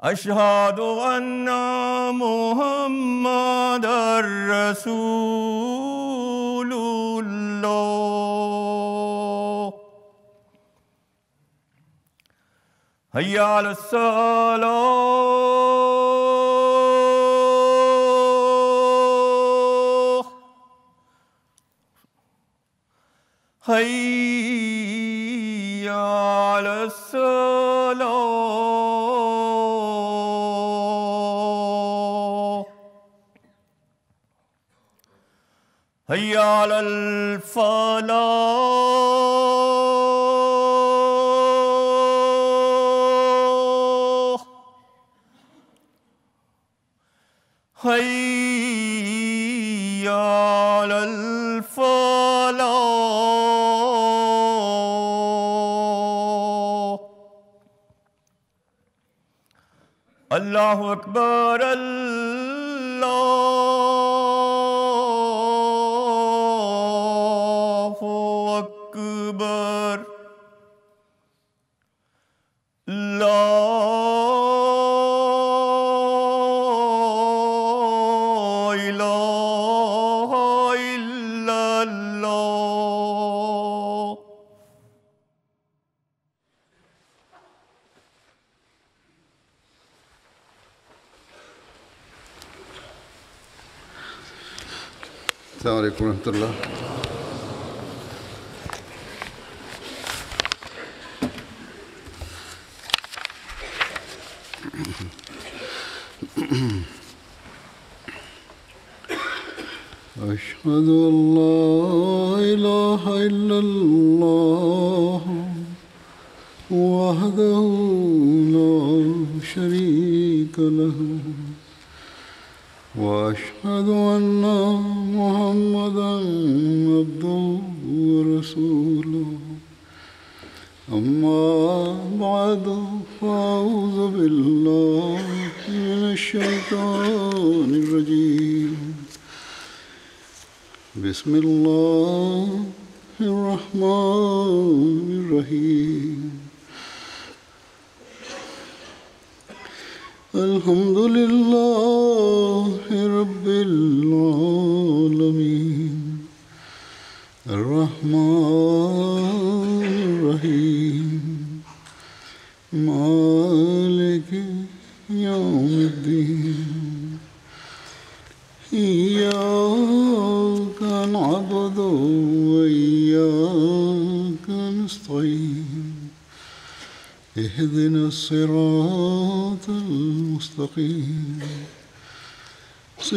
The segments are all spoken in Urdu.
أشهد أن محمد رسول الله. هيا على الصلاة. هيا على الصلاة. هيا على الفلاح. هيا على الفلاح. الله أكبر الله السلام علیکم ورحمۃ اللہ۔ أشهد أن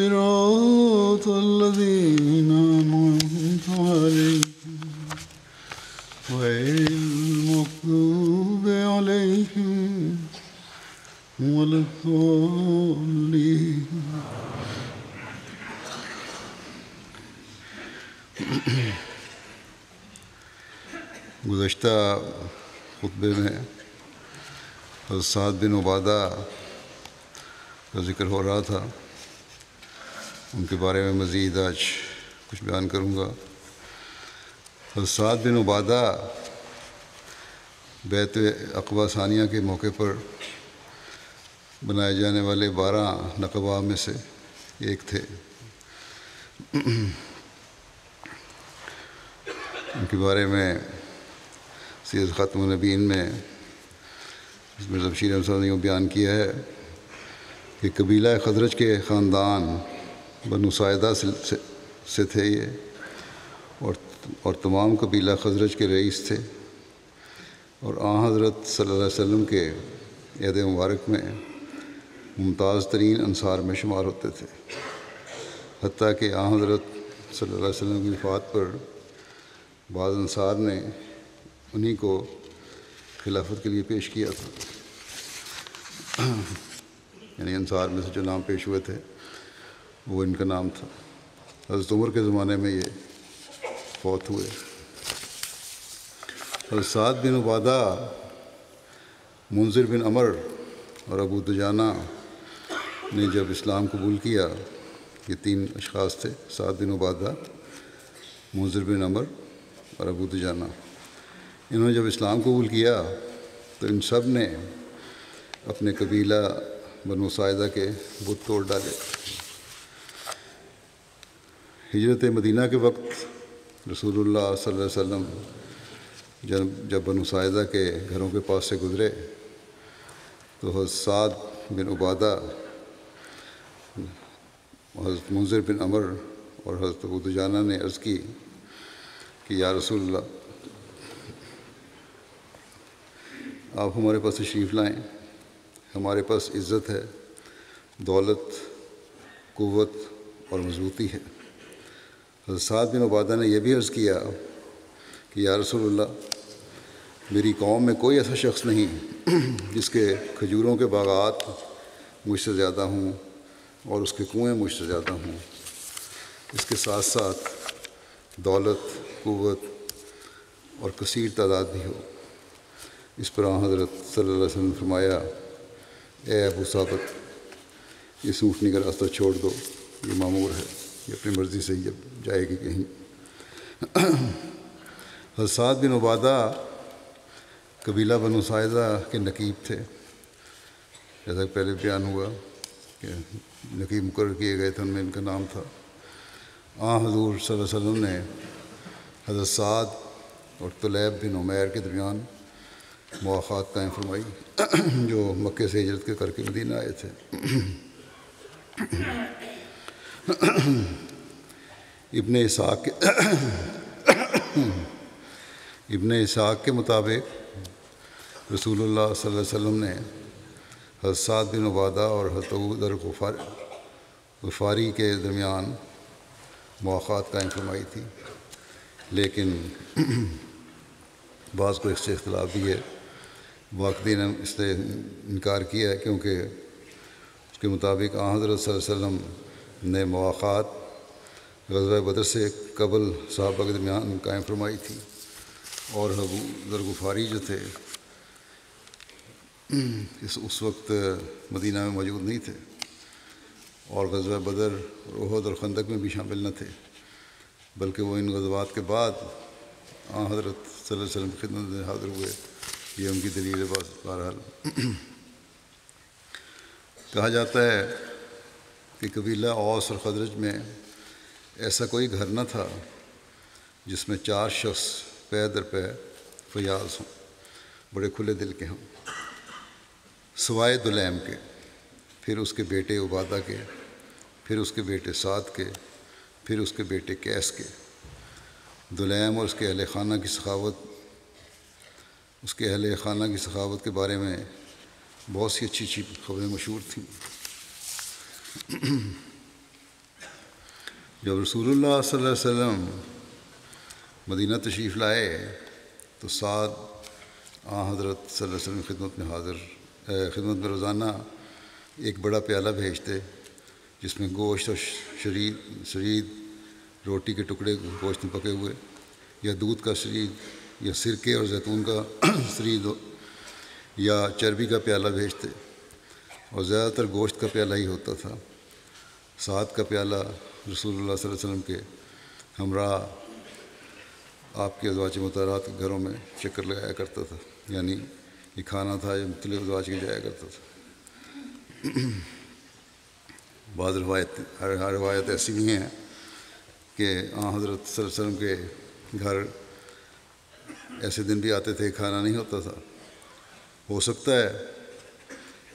صراط الذين أنعمت عليهم غير المغضوب عليهم ولا الضالين. گزشتہ خطبے میں حضرت سعد بن عبادہ کا ذکر ہو رہا تھا۔ ان کے بارے میں مزید آج کچھ بیان کروں گا۔ حضرت سعد بن عبادہ بیت اقبا ثانیہ کے موقع پر بنائے جانے والے بارہ نقبہ میں سے ایک تھے۔ ان کے بارے میں سید ختم النبین میں مرزا بشیر احمد صاحب نے بیان کیا ہے کہ قبیلہ خدرج کے خاندان بنو سائدہ سے سے تھے یہ اور اور تمام قبیلہ خزرج کے رئیس تھے اور آ حضرت صلی اللہ علیہ وسلم کے عید مبارک میں ممتاز ترین انصار میں شمار ہوتے تھے۔ حتیٰ کہ آ حضرت صلی اللہ علیہ وسلم کی وفات پر بعض انصار نے انہی کو خلافت کے لیے پیش کیا تھا۔ یعنی انصار میں سے جو نام پیش ہوئے تھے۔ وہ ان کا نام تھا۔ حضرت عمر کے زمانے میں یہ فوت ہوئے۔ حضرت سعد بن عبادہ منظر بن عمر اور ابو دجانہ نے جب اسلام قبول کیا، یہ تین اشخاص تھے، سعد بن عبادہ منظر بن عمر اور ابو دجانہ۔ انہوں نے جب اسلام قبول کیا تو ان سب نے اپنے قبیلہ بنو سائدہ کے بت توڑ ڈالے۔ ہجرت مدینہ کے وقت رسول اللہ صلی اللہ علیہ وسلم جب جب بنو سائدہ کے گھروں کے پاس سے گزرے تو حضرت سعد بن عبادہ، حضرت منظر بن عمر اور حضرت ابو نے عرض کی کہ یا رسول اللہ آپ ہمارے پاس تشریف لائیں، ہمارے پاس عزت ہے، دولت، قوت اور مضبوطی ہے۔ حضرت سعد بن عبادہ نے یہ بھی عرض کیا کہ یا رسول اللہ، میری قوم میں کوئی ایسا شخص نہیں جس کے کھجوروں کے باغات مجھ سے زیادہ ہوں اور اس کے کنویں مجھ سے زیادہ ہوں۔ اس کے ساتھ ساتھ دولت، قوت اور کثیر تعداد بھی ہو۔ اس پر حضرت صلی اللہ علیہ وسلم نے فرمایا، اے ابو ثابت، یہ سوٹنی کا راستہ چھوڑ دو، یہ معمور ہے، یہ اپنی مرضی سے ہی جب جائے گی کہیں۔ حساد بن عبادہ قبیلہ بن سائدہ کے نقیب تھے۔ جیسا کہ پہلے بیان ہوا کہ نقیب مقرر کیے گئے تھے، ان میں ان کا نام تھا۔ آ حضور صلی اللہ علیہ وسلم نے حضرت سعد اور طلیب بن عمیر کے درمیان مواقع قائم فرمائی، جو مکے سے ہجرت کے کر کے مدینہ آئے تھے۔ ابن اسحاق کے ابن اسحاق کے مطابق رسول اللہ صلی اللہ علیہ وسلم نے حضرت بن عبادہ اور حضرت غفار غفاری کے درمیان مواقع قائم فرمائی تھی۔ لیکن بعض کو اس سے اختلاف بھی ہے۔ واقعی نے اس سے انکار کیا ہے کیونکہ اس کے مطابق آ حضرت صلی اللہ علیہ وسلم نے مواقع غزوہ بدر سے قبل صحابہ کے درمیان قائم فرمائی تھی اور ابو ذرغفاری جو تھے، اس اس وقت مدینہ میں موجود نہیں تھے اور غزوہ بدر اور عہد اور خندق میں بھی شامل نہ تھے، بلکہ وہ ان غزوات کے بعد آ حضرت صلی اللہ علیہ وسلم کی خدمت میں حاضر ہوئے۔ یہ ان کی دلیل بات بہرحال۔ کہا جاتا ہے کہ قبیلہ اوس اور خدرج میں ایسا کوئی گھر نہ تھا جس میں چار شخص پے در پے فیاض ہوں، بڑے کھلے دل کے ہوں۔ سوائے دلیم کے، پھر اس کے بیٹے عبادہ کے، پھر اس کے بیٹے سعد کے، پھر اس کے بیٹے کیس کے۔ دلیم اور اس کے اہل خانہ کی سخاوت، اس کے اہل خانہ کی سخاوت کے بارے میں بہت سی اچھی اچھی خبریں مشہور تھیں۔ جب رسول اللہ صلی اللہ علیہ وسلم مدینہ تشریف لائے، تو سعد، آ، حضرت صلی اللہ علیہ وسلم خدمت میں حاضر خدمت میں روزانہ ایک بڑا پیالہ بھیجتے، جس میں گوشت اور شرید شرید روٹی کے ٹکڑے گوشت میں پکے ہوئے، یا دودھ کا شرید، یا سرکے اور زیتون کا شرید یا چربی کا پیالہ بھیجتے، اور زیادہ تر گوشت کا پیالہ ہی ہوتا تھا۔ سعد کا پیالہ رسول اللہ صلی اللہ علیہ وسلم کے ہمراہ آپ کے ازواج مطالعات کے گھروں میں چکر لگایا کرتا تھا۔ یعنی یہ کھانا تھا، یہ مختلف ازواج کے جایا کرتا تھا۔ بعض روایت، ہر ہر روایت ایسی بھی ہیں کہ آ حضرت صلی اللہ علیہ وسلم کے گھر ایسے دن بھی آتے تھے، کھانا نہیں ہوتا تھا۔ ہو سکتا ہے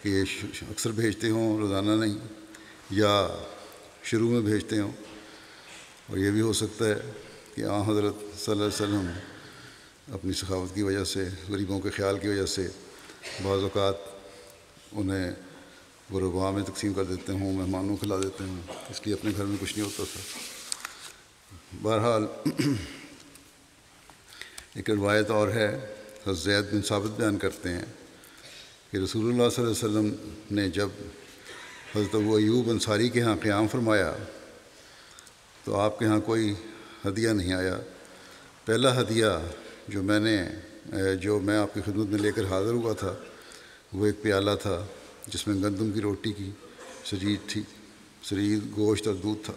کہ اکثر بھیجتے ہوں، روزانہ نہیں، یا شروع میں بھیجتے ہوں اور یہ بھی ہو سکتا ہے کہ آ حضرت صلی اللہ علیہ وسلم اپنی سخاوت کی وجہ سے، غریبوں کے خیال کی وجہ سے بعض اوقات انہیں غربا میں تقسیم کر دیتے ہوں، مہمانوں کھلا دیتے ہوں، اس لیے اپنے گھر میں کچھ نہیں ہوتا تھا۔ بہرحال ایک روایت اور ہے، حضرت زید بن ثابت بیان کرتے ہیں کہ رسول اللہ صلی اللہ علیہ وسلم نے جب حضرت ابو ایوب انصاری کے ہاں قیام فرمایا تو آپ کے ہاں کوئی ہدیہ نہیں آیا۔ پہلا ہدیہ جو میں نے، جو میں آپ کی خدمت میں لے کر حاضر ہوا تھا، وہ ایک پیالہ تھا جس میں گندم کی روٹی کی سجید تھی سجید گوشت اور دودھ تھا۔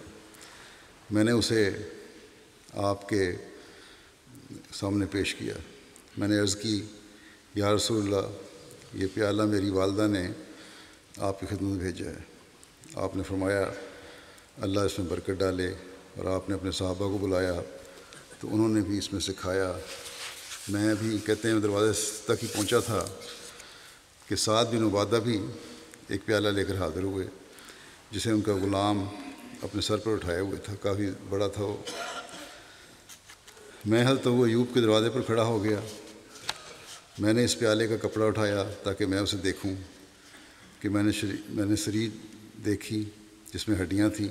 میں نے اسے آپ کے سامنے پیش کیا۔ میں نے عرض کی، یا رسول اللہ، یہ پیالہ میری والدہ نے آپ کی خدمت بھیجا ہے۔ آپ نے فرمایا، اللہ اس میں برکت ڈالے اور آپ نے اپنے صحابہ کو بلایا۔ تو انہوں نے بھی اس میں سے کھایا میں بھی کہتے ہیں دروازے تک ہی پہنچا تھا کہ سات بن عبادہ بھی ایک پیالہ لے کر حاضر ہوئے، جسے ان کا غلام اپنے سر پر اٹھائے ہوئے تھا۔ کافی بڑا تھا وہ۔ میں حل تو وہ ایوب کے دروازے پر کھڑا ہو گیا۔ میں نے اس پیالے کا کپڑا اٹھایا تاکہ میں اسے دیکھوں۔ کہ میں نے شری میں نے شریر دیکھی جس میں ہڈیاں تھیں،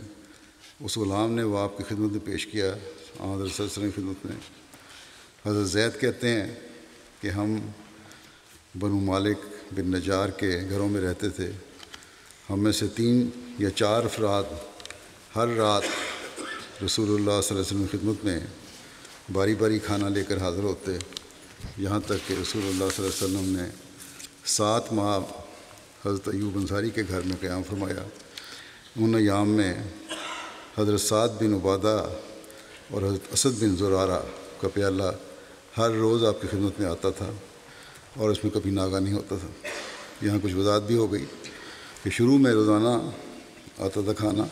اس غلام نے وہ آپ کی خدمت میں پیش کیا حضرت صلی اللہ علیہ وسلم کی خدمت میں۔ حضرت زید کہتے ہیں کہ ہم بنو مالک بن نجار کے گھروں میں رہتے تھے۔ ہم میں سے تین یا چار افراد ہر رات رسول اللہ صلی اللہ علیہ وسلم کی خدمت میں باری باری کھانا لے کر حاضر ہوتے۔ یہاں تک کہ رسول اللہ صلی اللہ علیہ وسلم نے سات ماہ حضرت ایوب انصاری کے گھر میں قیام فرمایا۔ ان ایام میں حضرت سعد بن عبادہ اور حضرت اسد بن زرارہ کا پیالہ ہر روز آپ کی خدمت میں آتا تھا اور اس میں کبھی ناگا نہیں ہوتا تھا۔ یہاں کچھ وضاحت بھی ہو گئی کہ شروع میں روزانہ آتا تھا کھانا،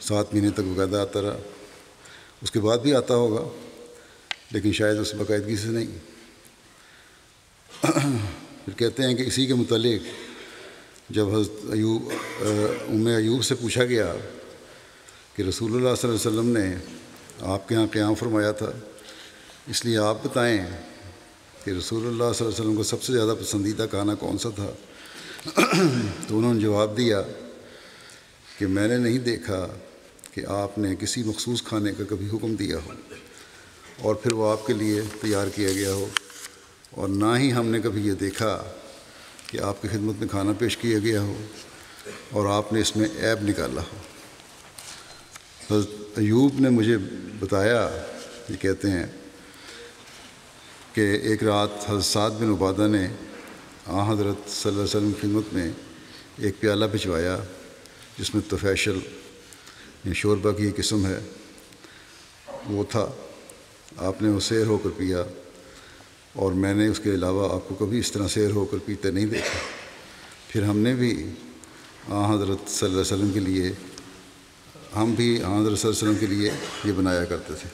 سات مہینے تک باقاعدہ آتا رہا۔ اس کے بعد بھی آتا ہوگا، لیکن شاید اس باقاعدگی سے نہیں۔ پھر کہتے ہیں کہ اسی کے متعلق جب حضرت ایوب ام ایوب سے پوچھا گیا کہ رسول اللہ صلی اللہ علیہ وسلم نے آپ کے یہاں قیام فرمایا تھا، اس لیے آپ بتائیں کہ رسول اللہ صلی اللہ علیہ وسلم کو سب سے زیادہ پسندیدہ کھانا کون سا تھا؟ تو انہوں نے جواب دیا کہ میں نے نہیں دیکھا کہ آپ نے کسی مخصوص کھانے کا کبھی حکم دیا ہو اور پھر وہ آپ کے لیے تیار کیا گیا ہو، اور نہ ہی ہم نے کبھی یہ دیکھا کہ آپ کی خدمت میں کھانا پیش کیا گیا ہو اور آپ نے اس میں عیب نکالا ہو۔ حضرت ایوب نے مجھے بتایا، یہ کہتے ہیں کہ ایک رات حضرت سعد بن عبادہ نے آ حضرت صلی اللہ علیہ وسلم خدمت میں ایک پیالہ بھجوایا جس میں توفیشل یا یعنی شوربہ کی قسم ہے، وہ تھا۔ آپ نے وہ سیر ہو کر پیا۔ اور میں نے اس کے علاوہ آپ کو کبھی اس طرح سیر ہو کر پیتے نہیں دیکھا۔ پھر ہم نے بھی آ، حضرت صلی اللہ علیہ وسلم کے لیے، ہم بھی آ، حضرت صلی اللہ علیہ وسلم کے لیے یہ بنایا کرتے تھے۔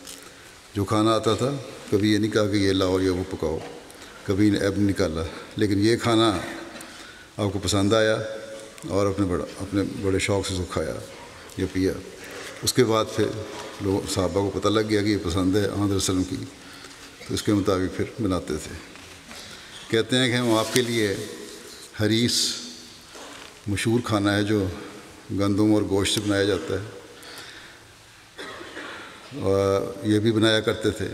جو کھانا آتا تھا، کبھی یہ نہیں کہا کہ یہ لاؤ یا وہ پکاؤ، کبھی ایب نکالا۔ لیکن یہ کھانا آپ کو پسند آیا اور اپنے بڑا، اپنے بڑے شوق سے اس کو کھایا یا پیا۔ اس کے بعد پھر لوگ، صحابہ کو پتہ لگ گیا کہ یہ پسند ہے احمد وسلم کی۔ تو اس کے مطابق پھر بناتے تھے۔ کہتے ہیں کہ ہم آپ کے لیے حریث مشہور کھانا ہے جو گندم اور گوشت سے بنایا جاتا ہے۔ اور یہ بھی بنایا کرتے تھے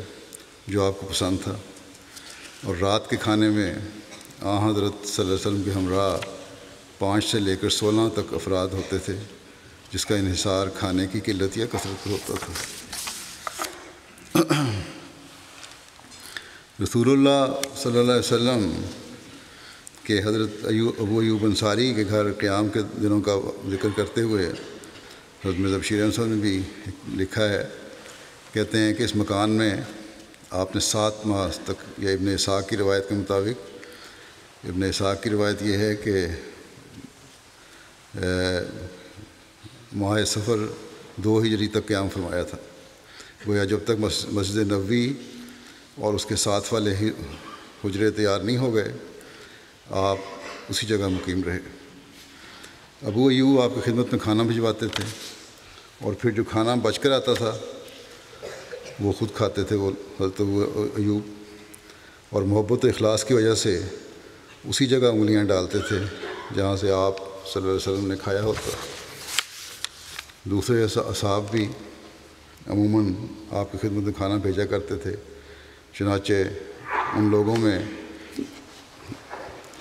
جو آپ کو پسند تھا۔ اور رات کے کھانے میں آ حضرت صلی اللہ علیہ وسلم کے ہمراہ پانچ سے لے کر سولہ تک افراد ہوتے تھے، جس کا انحصار کھانے کی قلت یا کثرت پر ہوتا تھا۔ رسول اللہ صلی اللہ علیہ وسلم کہ حضرت ابو ایوب انصاری کے گھر قیام کے دنوں کا ذکر کرتے ہوئے حضرت مرزا بشیر صاحب نے بھی لکھا ہے، کہتے ہیں کہ اس مکان میں آپ نے سات ماہ تک، یا ابن اسحاق کی روایت کے مطابق، ابن اسحاق کی روایت یہ ہے کہ ماہ سفر دو ہجری تک قیام فرمایا تھا۔ گویا جب تک مسجد نبوی اور اس کے ساتھ والے ہی حجرے تیار نہیں ہو گئے، آپ اسی جگہ مقیم رہے۔ ابو ایو آپ کی خدمت میں کھانا بھجواتے تھے اور پھر جو کھانا بچ کر آتا تھا، وہ خود کھاتے تھے وہ حضرت ابو ایوب۔ اور محبت و اخلاص کی وجہ سے اسی جگہ انگلیاں ڈالتے تھے جہاں سے آپ صلی اللہ علیہ وسلم نے کھایا ہوتا۔ دوسرے اصحاب بھی عموماً آپ کی خدمت میں کھانا بھیجا کرتے تھے۔ چنانچہ ان لوگوں میں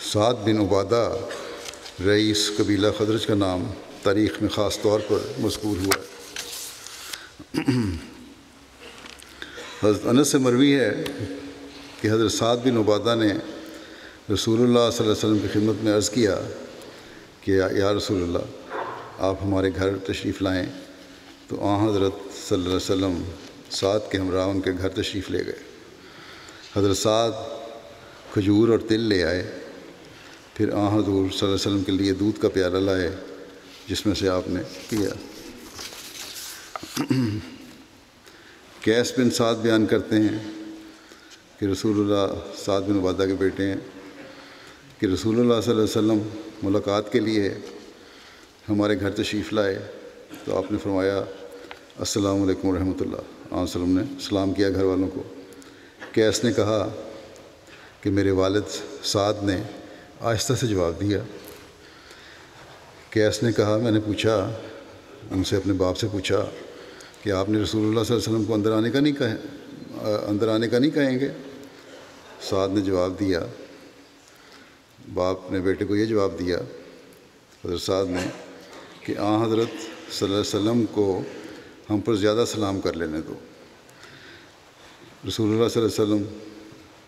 سعد بن عبادہ رئیس قبیلہ خدرج کا نام تاریخ میں خاص طور پر مذکور ہوا ہے۔ حضرت انس سے مروی ہے کہ حضرت سعد بن عبادہ نے رسول اللہ صلی اللہ علیہ وسلم کی خدمت میں عرض کیا کہ یا رسول اللہ، آپ ہمارے گھر تشریف لائیں۔ تو آ حضرت صلی اللہ علیہ وسلم سعد کے ہمراہ ان کے گھر تشریف لے گئے۔ حضرت سعد کھجور اور تل لے آئے۔ پھر آ حضور صلی اللہ علیہ وسلم کے لیے دودھ کا پیارہ لائے، جس میں سے آپ نے پیا کیس بن سعد بیان کرتے ہیں کہ رسول اللہ سعد بن عبادہ کے بیٹے ہیں، کہ رسول اللہ صلی اللہ علیہ وسلم ملاقات کے لیے ہمارے گھر تشریف لائے۔ تو آپ نے فرمایا، السلام علیکم ورحمۃ اللہ علیہ وسلم نے سلام کیا گھر والوں کو۔ کیس نے کہا کہ میرے والد سعد نے آہستہ سے جواب دیا کیس نے کہا، میں نے پوچھا، ان سے اپنے باپ سے پوچھا کہ آپ نے رسول اللہ صلی اللہ علیہ وسلم کو اندر آنے کا نہیں کہیں، اندر آنے کا نہیں کہیں گے؟ سعد نے جواب دیا، باپ نے بیٹے کو یہ جواب دیا، حضرت سعد نے کہ، آ حضرت صلی اللہ علیہ وسلم کو ہم پر زیادہ سلام کر لینے دو۔ رسول اللہ صلی اللہ علیہ وسلم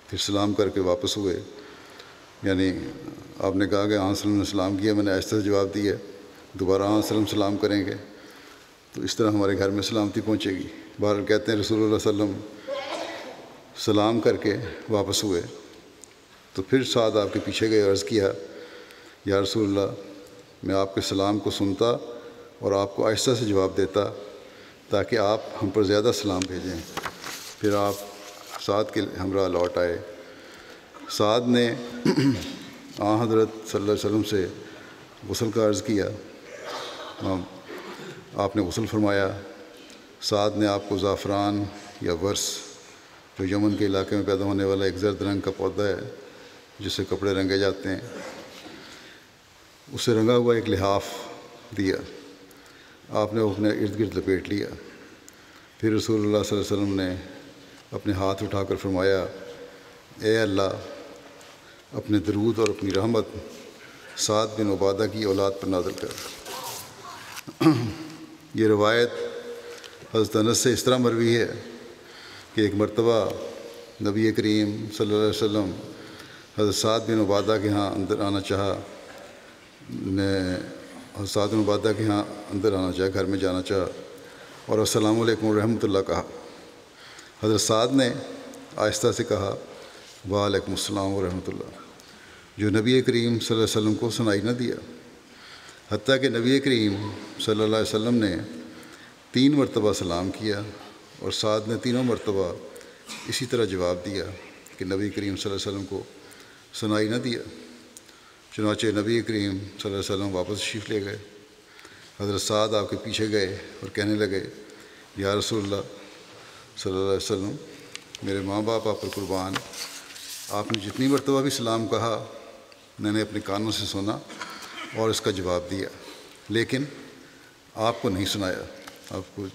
پھر سلام کر کے واپس ہوئے۔ یعنی آپ نے کہا کہ آن وسلم نے سلام کیا، میں نے ایسے جواب دیا دوبارہ ہاں آن وسلم سلام کریں گے۔ تو اس طرح ہمارے گھر میں سلامتی پہنچے گی۔ باہر کہتے ہیں رسول اللہ علیہ وسلم سلام کر کے واپس ہوئے۔ تو پھر سعد آپ کے پیچھے گئے عرض کیا، یا رسول اللہ، میں آپ کے سلام کو سنتا اور آپ کو آہستہ سے جواب دیتا تاکہ آپ ہم پر زیادہ سلام بھیجیں۔ پھر آپ سعد کے ہمراہ لوٹ آئے۔ سعد نے آ حضرت صلی اللہ علیہ وسلم سے غسل کا عرض کیا۔ آپ نے غسل فرمایا۔ سعد نے آپ کو زعفران یا ورس، جو یمن کے علاقے میں پیدا ہونے والا ایک زرد رنگ کا پودا ہے، جس سے کپڑے رنگے جاتے ہیں، اسے رنگا ہوا ایک لحاف دیا۔ آپ نے اپنے ارد گرد لپیٹ لیا۔ پھر رسول اللہ صلی اللہ علیہ وسلم نے اپنے ہاتھ اٹھا کر فرمایا، اے اللہ، اپنے درود اور اپنی رحمت سعد بن عبادہ کی اولاد پر نازل کر۔ یہ روایت حضرت انس سے اس طرح مروی ہے کہ ایک مرتبہ نبی کریم صلی اللہ علیہ وسلم حضرت سعد بن عبادہ کے ہاں اندر آنا چاہا۔ نے حضرت سعد بن عبادہ کے ہاں اندر آنا چاہا، گھر میں جانا چاہا اور السلام علیکم ورحمۃ اللہ کہا۔ حضرت سعد نے آہستہ سے کہا، وعلیکم السلام ورحمۃ اللہ۔ جو نبی کریم صلی اللہ علیہ وسلم کو سنائی نہ دیا۔ حتیٰ کہ نبی کریم صلی اللہ علیہ وسلم نے تین مرتبہ سلام کیا اور سعد نے تینوں مرتبہ اسی طرح جواب دیا کہ نبی کریم صلی اللہ علیہ وسلم کو سنائی نہ دیا۔ چنانچہ نبی کریم صلی اللہ علیہ وسلم واپس شیف لے گئے۔ حضرت سعد آپ کے پیچھے گئے اور کہنے لگے، یا رسول اللہ صلی اللہ علیہ وسلم، میرے ماں باپ، آپ پر قربان۔ آپ نے جتنی مرتبہ بھی سلام کہا، میں نے اپنے کانوں سے سنا اور اس کا جواب دیا۔ لیکن آپ کو نہیں سنایا، آپ کو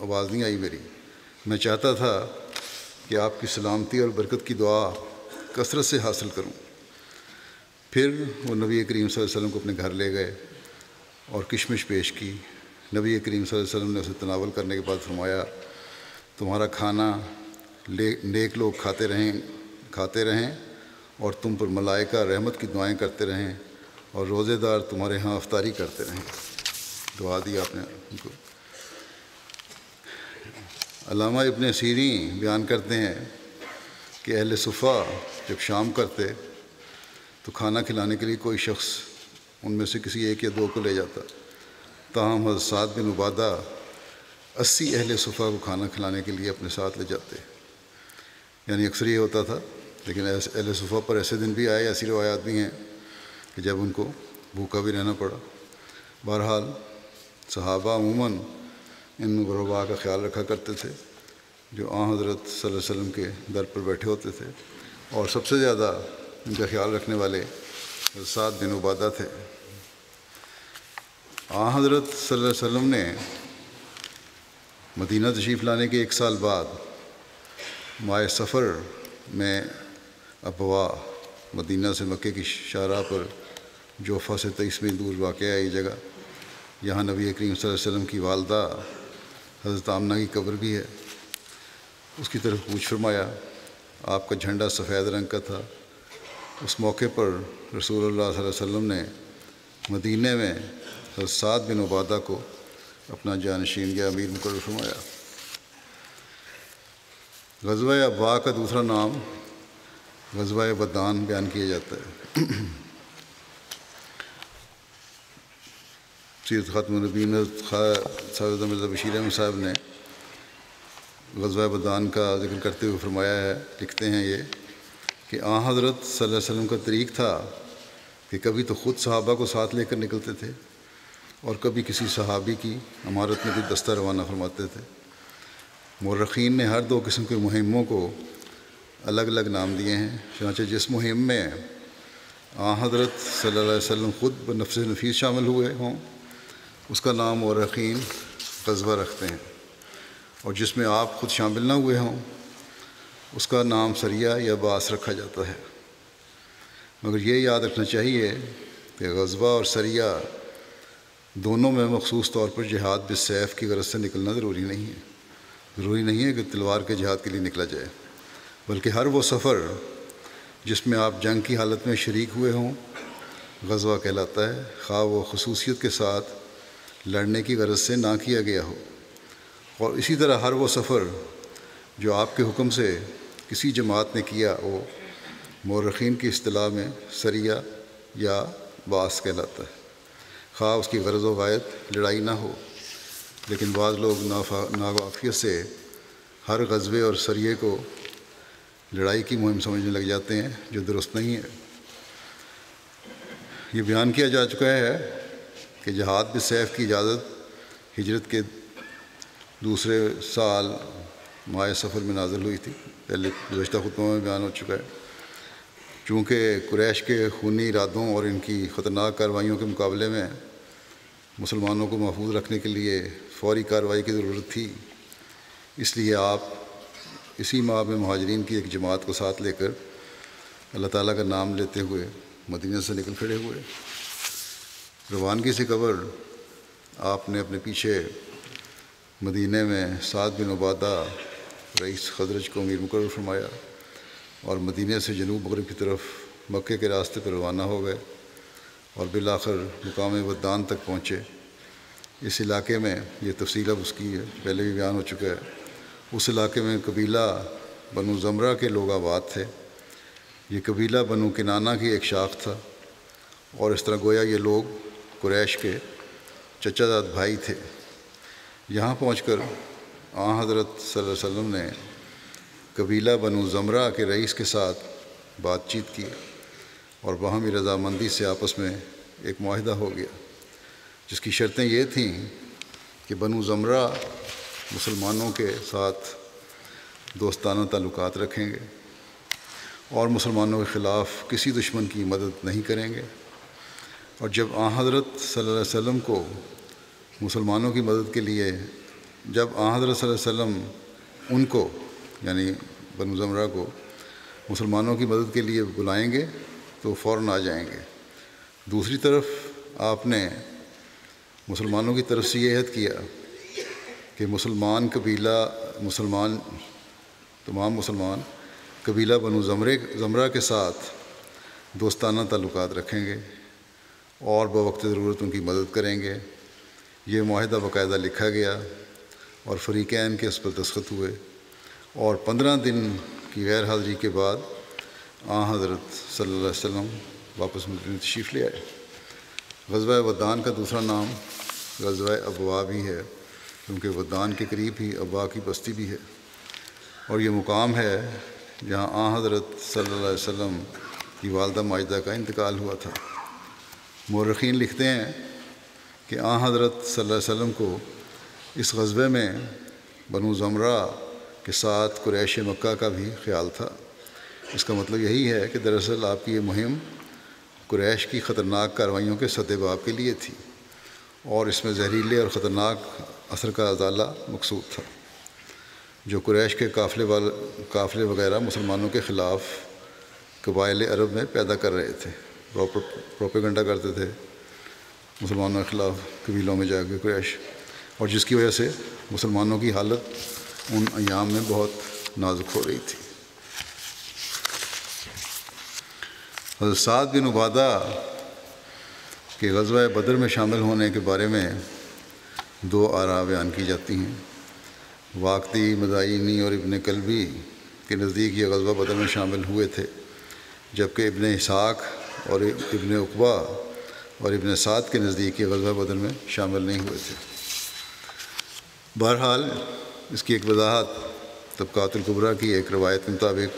آواز نہیں آئی میری۔ میں چاہتا تھا کہ آپ کی سلامتی اور برکت کی دعا کثرت سے حاصل کروں۔ پھر وہ نبی کریم صلی اللہ علیہ وسلم کو اپنے گھر لے گئے اور کشمش پیش کی۔ نبی کریم صلی اللہ علیہ وسلم نے اسے تناول کرنے کے بعد فرمایا تمہارا کھانا نیک لوگ کھاتے رہیں کھاتے رہیں اور تم پر ملائکہ رحمت کی دعائیں کرتے رہیں اور روزے دار تمہارے ہاں افطاری کرتے رہیں۔ دعا دی آپ نے ان کو۔ علامہ ابن سیریں بیان کرتے ہیں کہ اہل صفحہ جب شام کرتے تو کھانا کھلانے کے لیے کوئی شخص ان میں سے کسی ایک یا دو کو لے جاتا۔ تاہم حضرت سعد بن عبادہ اسی اہل صفحہ کو کھانا کھلانے کے لیے اپنے ساتھ لے جاتے یعنی اکثر یہ ہوتا تھا، لیکن اہل صفحہ پر ایسے دن بھی آئے، ایسی روایات بھی ہیں کہ جب ان کو بھوکا بھی رہنا پڑا۔ بہرحال صحابہ عموماً ان غربا کا خیال رکھا کرتے تھے، جو آ حضرت صلی اللہ علیہ وسلم کے در پر بیٹھے ہوتے تھے۔ اور سب سے زیادہ ان کا خیال رکھنے والے سات بن عبادہ تھے۔ آ حضرت صلی اللہ علیہ وسلم نے مدینہ تشریف لانے کے ایک سال بعد مائع سفر میں ابوا مدینہ سے مکے کی شارہ پر جوفا سے تیئیس میل دور واقع ہے۔ یہ جگہ یہاں نبی کریم صلی اللہ علیہ وسلم کی والدہ حضرت آمنہ کی قبر بھی ہے۔ اس کی طرف پوچھ فرمایا، آپ کا جھنڈا سفید رنگ کا تھا۔ اس موقع پر رسول اللہ صلی اللہ علیہ وسلم نے مدینہ میں حضرت سعد بن عبادہ کو اپنا جانشین یا امیر مقرر فرمایا۔ غزوہ ابا کا دوسرا نام غزوہ بدان بیان کیا جاتا ہے۔ سیرت ختم النبین سید مرزا بشیر احمد صاحب نے غزوہ بدان کا ذکر کرتے ہوئے فرمایا ہے، لکھتے ہیں یہ کہ آ حضرت صلی اللہ علیہ وسلم کا طریق تھا کہ کبھی تو خود صحابہ کو ساتھ لے کر نکلتے تھے۔ اور کبھی کسی صحابی کی عمارت میں کوئی دستہ روانہ فرماتے تھے۔ مورخین نے ہر دو قسم کے مہموں کو الگ الگ نام دیے ہیں، چنانچہ جس مہم میں آ حضرت صلی اللہ علیہ وسلم خود بنفس نفیس شامل ہوئے ہوں، اس کا نام مورخین غزوہ رکھتے ہیں۔ اور جس میں آپ خود شامل نہ ہوئے ہوں، اس کا نام سریہ یا باس رکھا جاتا ہے۔ مگر یہ یاد رکھنا چاہیے کہ غزوہ اور سریہ دونوں میں مخصوص طور پر جہاد بصیف کی غرض سے نکلنا ضروری نہیں ہے۔ ضروری نہیں ہے کہ تلوار کے جہاد کے لیے نکلا جائے، بلکہ ہر وہ سفر جس میں آپ جنگ کی حالت میں شریک ہوئے ہوں، غزوہ کہلاتا ہے خواہ وہ خصوصیت کے ساتھ لڑنے کی غرض سے نہ کیا گیا ہو۔ اور اسی طرح ہر وہ سفر جو آپ کے حکم سے کسی جماعت نے کیا وہ مورخین کی اصطلاح میں سریہ یا باس کہلاتا ہے۔ خواہ اس کی غرض و غائد لڑائی نہ ہو، لیکن بعض لوگ ناوافیت سے ہر غزبے اور سریے کو لڑائی کی مہم سمجھنے لگ جاتے ہیں، جو درست نہیں ہے۔ یہ بیان کیا جا چکا ہے کہ جہاد بصیف کی اجازت ہجرت کے دوسرے سال مائع سفر میں نازل ہوئی تھی۔ پہلے گزشتہ خطبوں میں بیان ہو چکا ہے۔ چونکہ قریش کے خونی ارادوں اور ان کی خطرناک کارروائیوں کے مقابلے میں مسلمانوں کو محفوظ رکھنے کے لیے فوری کارروائی کی ضرورت تھی، اس لیے آپ اسی ماہ میں مہاجرین کی ایک جماعت کو ساتھ لے کر اللہ تعالیٰ کا نام لیتے ہوئے مدینہ سے نکل کھڑے ہوئے۔ روانگی سے قبر آپ نے اپنے پیچھے مدینہ میں سعد بن عبادہ رئیس خدرج کو امیر مقرر فرمایا۔ اور مدینہ سے جنوب مغرب کی طرف مکے کے راستے پر روانہ ہو گئے اور بالآخر مقام ودان تک پہنچے۔ اس علاقے میں یہ تفصیل اب اس کی ہے، پہلے بھی بیان ہو چکا ہے۔ اس علاقے میں قبیلہ بنو زمرہ کے لوگ آباد تھے۔ یہ قبیلہ بنو کنانہ کی ایک شاخ تھا اور اس طرح گویا یہ لوگ قریش کے چچا داد بھائی تھے۔ یہاں پہنچ کر آ حضرت صلی اللہ علیہ وسلم نے قبیلہ بنو زمرہ کے رئیس کے ساتھ بات چیت کی اور باہمی رضامندی سے آپس میں ایک معاہدہ ہو گیا۔ جس کی شرطیں یہ تھیں کہ بنو زمرہ مسلمانوں کے ساتھ دوستانہ تعلقات رکھیں گے اور مسلمانوں کے خلاف کسی دشمن کی مدد نہیں کریں گے۔ اور جب آ حضرت صلی اللہ علیہ وسلم کو مسلمانوں کی مدد کے لیے جب آ حضرت صلی اللہ علیہ وسلم ان کو یعنی بن زمرہ کو مسلمانوں کی مدد کے لیے بلائیں گے تو فوراً آ جائیں گے۔ دوسری طرف آپ نے مسلمانوں کی طرف سے یہ عہد کیا کہ مسلمان قبیلہ مسلمان، تمام مسلمان قبیلہ بنو زمرے، زمرہ کے ساتھ دوستانہ تعلقات رکھیں گے اور بوقت ضرورت ان کی مدد کریں گے۔ یہ معاہدہ باقاعدہ لکھا گیا اور فریقین کے اس پر دستخط ہوئے۔ اور پندرہ دن کی غیر حاضری کے بعد آ حضرت صلی اللہ علیہ وسلم واپس مدینہ تشریف لے آئے۔ غزوہ ودان کا دوسرا نام غزوہ ابوا بھی ہے، کیونکہ ودان کے قریب ہی ابوا کی بستی بھی ہے۔ اور یہ مقام ہے جہاں آ حضرت صلی اللہ علیہ وسلم کی والدہ ماجدہ کا انتقال ہوا تھا۔ مورخین لکھتے ہیں کہ آ حضرت صلی اللہ علیہ وسلم کو اس غزبے میں بنو زمرہ کے ساتھ قریش مکہ کا بھی خیال تھا۔ اس کا مطلب یہی ہے کہ دراصل آپ کی یہ مہم قریش کی خطرناک کارروائیوں کے سطح باب کے لیے تھی اور اس میں زہریلے اور خطرناک اثر کا ازالہ مقصود تھا۔ جو قریش کے قافلے وال، قافلے وغیرہ مسلمانوں کے خلاف قبائل عرب میں پیدا کر رہے تھے پروپیگنڈا کرتے تھے مسلمانوں کے خلاف قبیلوں میں جا کے قریش۔ اور جس کی وجہ سے مسلمانوں کی حالت ان ایام میں بہت نازک ہو رہی تھی۔ حضرت سعد بن عبادہ کے غزوہ بدر میں شامل ہونے کے بارے میں دو آراء بیان کی جاتی ہیں۔ واقعی مدعینی اور ابن کلبی کے نزدیک یہ غزوہ بدر میں شامل ہوئے تھے، جبکہ ابن اسحاق اور ابن اقبا اور ابن سعد کے نزدیک یہ غزوہ بدر میں شامل نہیں ہوئے تھے۔ بہرحال اس کی ایک وضاحت طبقات القبرہ کی ایک روایت کے مطابق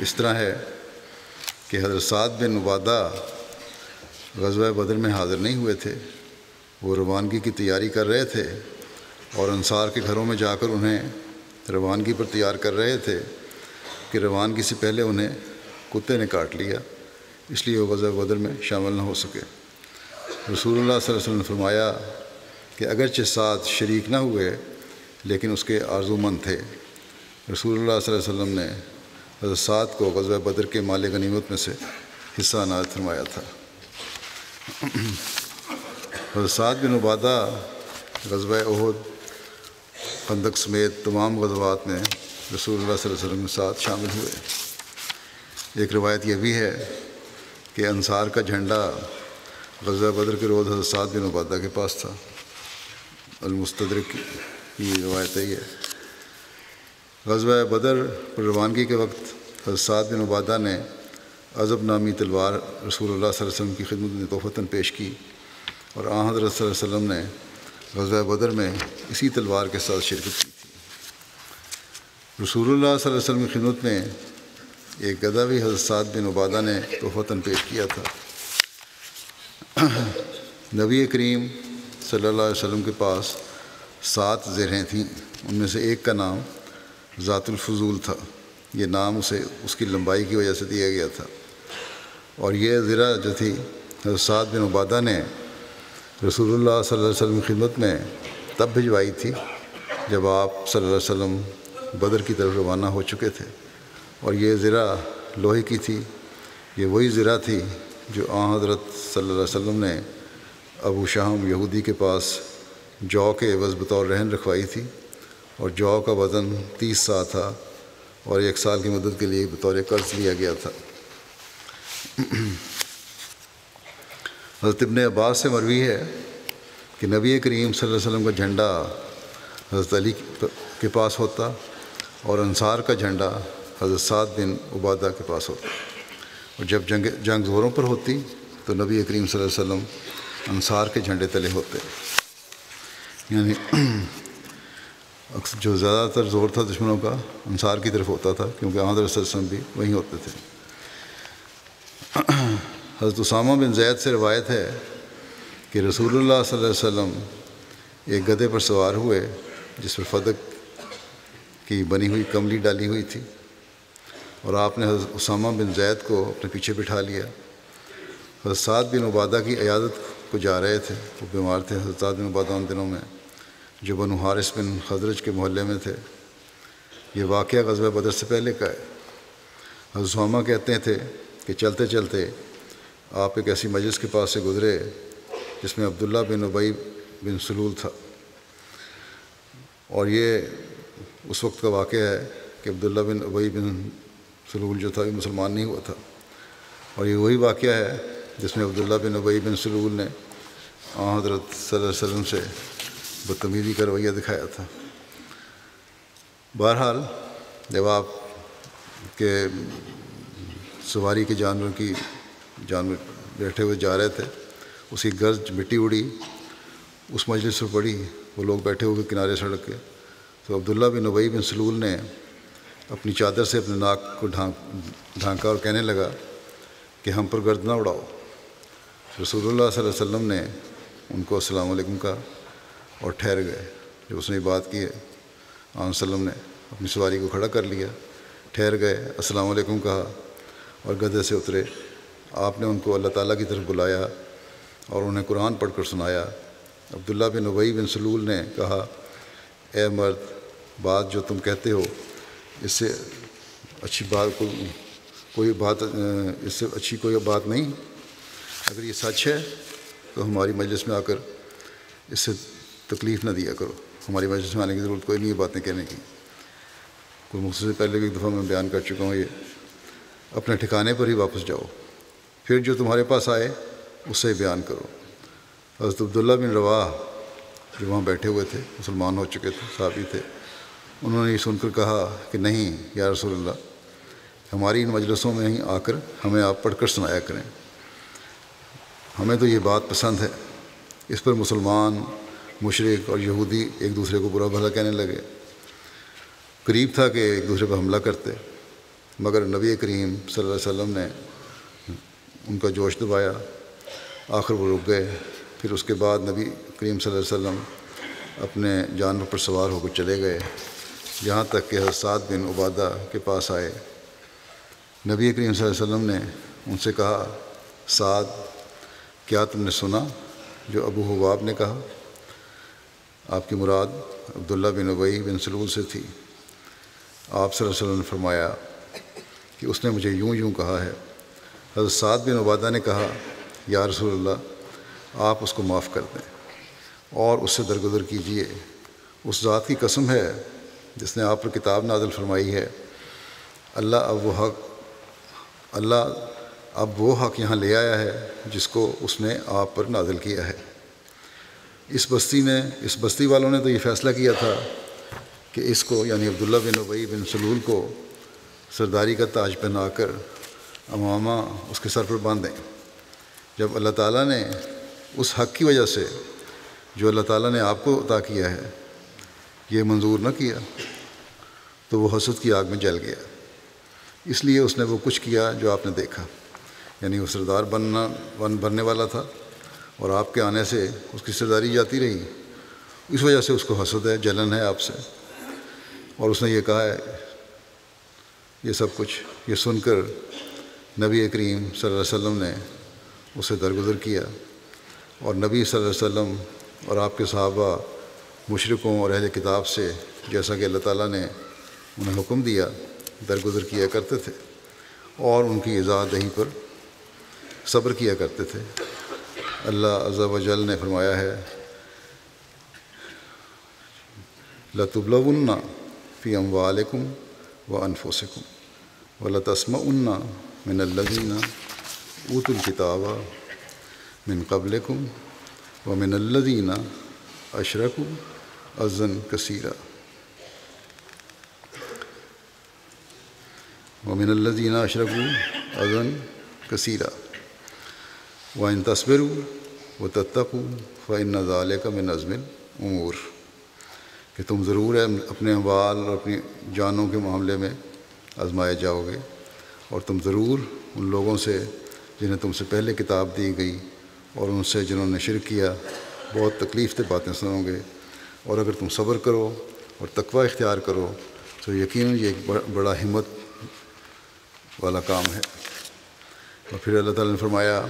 اس طرح ہے کہ حضرت سعد بن عبادہ غزوہ بدر میں حاضر نہیں ہوئے تھے۔ وہ روانگی کی تیاری کر رہے تھے اور انصار کے گھروں میں جا کر انہیں روانگی پر تیار کر رہے تھے کہ روانگی سے پہلے انہیں کتے نے کاٹ لیا، اس لیے وہ غزوہ بدر میں شامل نہ ہو سکے۔ رسول اللہ صلی اللہ علیہ وسلم نے فرمایا کہ اگرچہ سعد شریک نہ ہوئے لیکن اس کے آرزو مند تھے۔ رسول اللہ صلی اللہ علیہ وسلم نے حضرت سعد کو غزوہ بدر کے مال غنیمت میں سے حصہ عنایت فرمایا تھا۔ حضرت سعد بن عبادہ غزوہ عہد خندق سمیت تمام غزوات میں رسول اللہ صلی اللہ علیہ وسلم کے ساتھ شامل ہوئے۔ ایک روایت یہ بھی ہے کہ انصار کا جھنڈا غزوہ بدر کے روز حضرت سعد بن عبادہ کے پاس تھا۔ المستدرک کی روایت ہے یہ۔ غزوہ بدر پر روانگی کے وقت حضرت بن عبادہ نے عزب نامی تلوار رسول اللہ صلی اللہ علیہ وسلم کی خدمت میں توفتاً پیش کی اور آ حضرت صلی اللہ علیہ وسلم نے غزوہ بدر میں اسی تلوار کے ساتھ شرکت کی تھی۔ رسول اللہ صلی اللہ علیہ وسلم کی خدمت میں ایک گدا بھی حضرت بن عبادہ نے توفتاً پیش کیا تھا۔ نبی کریم صلی اللہ علیہ وسلم کے پاس سات زیریں تھیں، ان میں سے ایک کا نام ذات الفضول تھا۔ یہ نام اسے، اس کی لمبائی کی وجہ سے دیا گیا تھا۔ اور یہ ذرا جو تھی، حضرت سعد بن عبادہ نے رسول اللہ صلی اللہ علیہ وسلم کی خدمت میں تب بھجوائی تھی، جب آپ صلی اللہ علیہ وسلم بدر کی طرف روانہ ہو چکے تھے۔ اور یہ ذرا لوہے کی تھی، یہ وہی ذرا تھی جو آ حضرت صلی اللہ علیہ وسلم نے ابو شاہم یہودی کے پاس جو کے عوض بطور رہن رکھوائی تھی اور جو کا وزن تیس سا تھا اور ایک سال کی مدد کے لیے بطور قرض لیا گیا تھا۔ حضرت ابن عباس سے مروی ہے کہ نبی کریم صلی اللہ علیہ وسلم کا جھنڈا حضرت علی کے پاس ہوتا اور انصار کا جھنڈا حضرت سعد بن عبادہ کے پاس ہوتا۔ اور جب جنگ جنگ زوروں پر ہوتی تو نبی کریم صلی اللہ علیہ وسلم انصار کے جھنڈے تلے ہوتے۔ یعنی جو زیادہ تر زور تھا دشمنوں کا، انصار کی طرف ہوتا تھا، کیونکہ علیہ وسلم بھی وہیں ہوتے تھے۔ حضرت اسامہ بن زید سے روایت ہے کہ رسول اللہ صلی اللہ علیہ وسلم ایک گدے پر سوار ہوئے، جس پر فدق کی بنی ہوئی کملی ڈالی ہوئی تھی۔ اور آپ نے حضرت اسامہ بن زید کو اپنے پیچھے بٹھا لیا۔ حضرت سعد بن عبادہ کی عیادت کو جا رہے تھے، وہ بیمار تھے۔ حضرت سعد بن عبادہ ان دنوں میں جو بنو حارث بن خدرج کے محلے میں تھے۔ یہ واقعہ غزوہ بدر سے پہلے کا ہے۔ حضرت اسامہ کہتے تھے کہ چلتے چلتے آپ ایک ایسی مجلس کے پاس سے گزرے جس میں عبداللہ بن ابئی بن سلول تھا۔ اور یہ اس وقت کا واقعہ ہے کہ عبداللہ بن ابئی بن سلول جو تھا، یہ مسلمان نہیں ہوا تھا۔ اور یہ وہی واقعہ ہے جس میں عبداللہ بن ابئی بن سلول نے حضرت صلی اللہ علیہ وسلم سے بدتمیزی کا رویہ دکھایا تھا۔ بہرحال جب آپ کے سواری کے جانور کی جانور بیٹھے ہوئے جا رہے تھے، اس کی گرج مٹی اڑی، اس مجلس سے پڑی، وہ لوگ بیٹھے ہوئے کنارے سڑک کے۔ تو عبداللہ بن نبئی بن سلول نے اپنی چادر سے اپنے ناک کو ڈھانک، ڈھانکا اور کہنے لگا کہ ہم پر گرد نہ اڑاؤ۔ رسول اللہ صلی اللہ علیہ وسلم نے ان کو السلام علیکم کہا۔ اور ٹھہر گئے۔ جب اس نے بات کی ہے عام وسلم نے اپنی سواری کو کھڑا کر لیا، ٹھہر گئے، السلام علیکم کہا اور گدے سے اترے۔ آپ نے ان کو اللہ تعالیٰ کی طرف بلایا اور انہیں قرآن پڑھ کر سنایا۔ عبداللہ بن ابئی بن سلول نے کہا، اے مرد، بات جو تم کہتے ہو، اس سے اچھی بات کوئی بات، اس سے اچھی کوئی بات نہیں۔ اگر یہ سچ ہے، تو ہماری مجلس میں آ کر اس سے تکلیف نہ دیا کرو۔ ہماری مجلس میں آنے کی ضرورت کوئی نہیں ہے باتیں کہنے کی۔ کوئی مختصر سے پہلے بھی ایک دفعہ میں بیان کر چکا ہوں، یہ اپنے ٹھکانے پر ہی واپس جاؤ۔ پھر جو تمہارے پاس آئے اس سے بیان کرو۔ حضرت عبداللہ بن روا جو وہاں بیٹھے ہوئے تھے، مسلمان ہو چکے تھے، صحابی تھے، انہوں نے یہ سن کر کہا کہ نہیں یا رسول اللہ، ہماری ان مجلسوں میں ہی آ کر ہمیں آپ پڑھ کر سنایا کریں۔ ہمیں تو یہ بات پسند ہے۔ اس پر مسلمان مشرق اور یہودی ایک دوسرے کو برا بھلا کہنے لگے۔ قریب تھا کہ ایک دوسرے پر حملہ کرتے، مگر نبی کریم صلی اللہ علیہ وسلم نے ان کا جوش دبایا، آخر وہ رک گئے۔ پھر اس کے بعد نبی کریم صلی اللہ علیہ وسلم اپنے جانور پر سوار ہو کر چلے گئے، یہاں تک کہ حساد بن عبادہ کے پاس آئے۔ نبی کریم صلی اللہ علیہ وسلم نے ان سے کہا، سعد، کیا تم نے سنا جو ابو حباب نے کہا؟ آپ کی مراد عبداللہ بن ابئی بن سلول سے تھی۔ آپ صلی اللہ علیہ وسلم نے فرمایا کہ اس نے مجھے یوں یوں کہا ہے۔ حضرت سعد بن عبادہ نے کہا، یا رسول اللہ، آپ اس کو معاف کر دیں اور اس سے درگزر کیجیے۔ اس ذات کی قسم ہے جس نے آپ پر کتاب نازل فرمائی ہے۔ اللہ اب وہ حق، اللہ اب وہ حق یہاں لے آیا ہے جس کو اس نے آپ پر نازل کیا ہے۔ اس بستی نے اس بستی والوں نے تو یہ فیصلہ کیا تھا کہ اس کو یعنی عبداللہ بن ابئی بن سلول کو سرداری کا تاج پہنا کر امامہ اس کے سر پر باندھیں۔ جب اللہ تعالیٰ نے اس حق کی وجہ سے جو اللہ تعالیٰ نے آپ کو عطا کیا ہے، یہ منظور نہ کیا، تو وہ حسد کی آگ میں جل گیا۔ اس لیے اس نے وہ کچھ کیا جو آپ نے دیکھا یعنی وہ سردار بننا، بن، بننے والا تھا۔ اور آپ کے آنے سے اس کی سرداری جاتی رہی۔ اس وجہ سے اس کو حسد ہے، جلن ہے آپ سے۔ اور اس نے یہ کہا ہے، یہ سب کچھ، یہ سن کر نبی کریم صلی اللہ علیہ وسلم نے اسے درگزر کیا۔ اور نبی صلی اللہ علیہ وسلم اور آپ کے صحابہ مشرقوں اور اہل کتاب سے جیسا کہ اللہ تعالیٰ نے انہیں حکم دیا، درگزر کیا کرتے تھے۔ اور ان کی اضاء دہی پر صبر کیا کرتے تھے۔ اللہ عز و جل نے فرمایا ہے لطبلغن فی اموالکم و انفسکم و لتسم من الذین اوت الکتاب من قبلکم و من الذین اشرکوا ازن کثیرہ ومن الذین اشرکوا ازن کثیرہ و ان تصبر و تتقو فن نظال کا میں نظم امور کہ تم ضرور اپنے اموال اور اپنی جانوں کے معاملے میں آزمائے جاؤ گے اور تم ضرور ان لوگوں سے جنہیں تم سے پہلے کتاب دی گئی اور ان سے جنہوں نے شرک کیا، بہت تکلیف سے باتیں سنو گے۔ اور اگر تم صبر کرو اور تقوی اختیار کرو، تو یقیناً یہ ایک بڑا ہمت والا کام ہے۔ اور پھر اللہ تعالیٰ نے فرمایا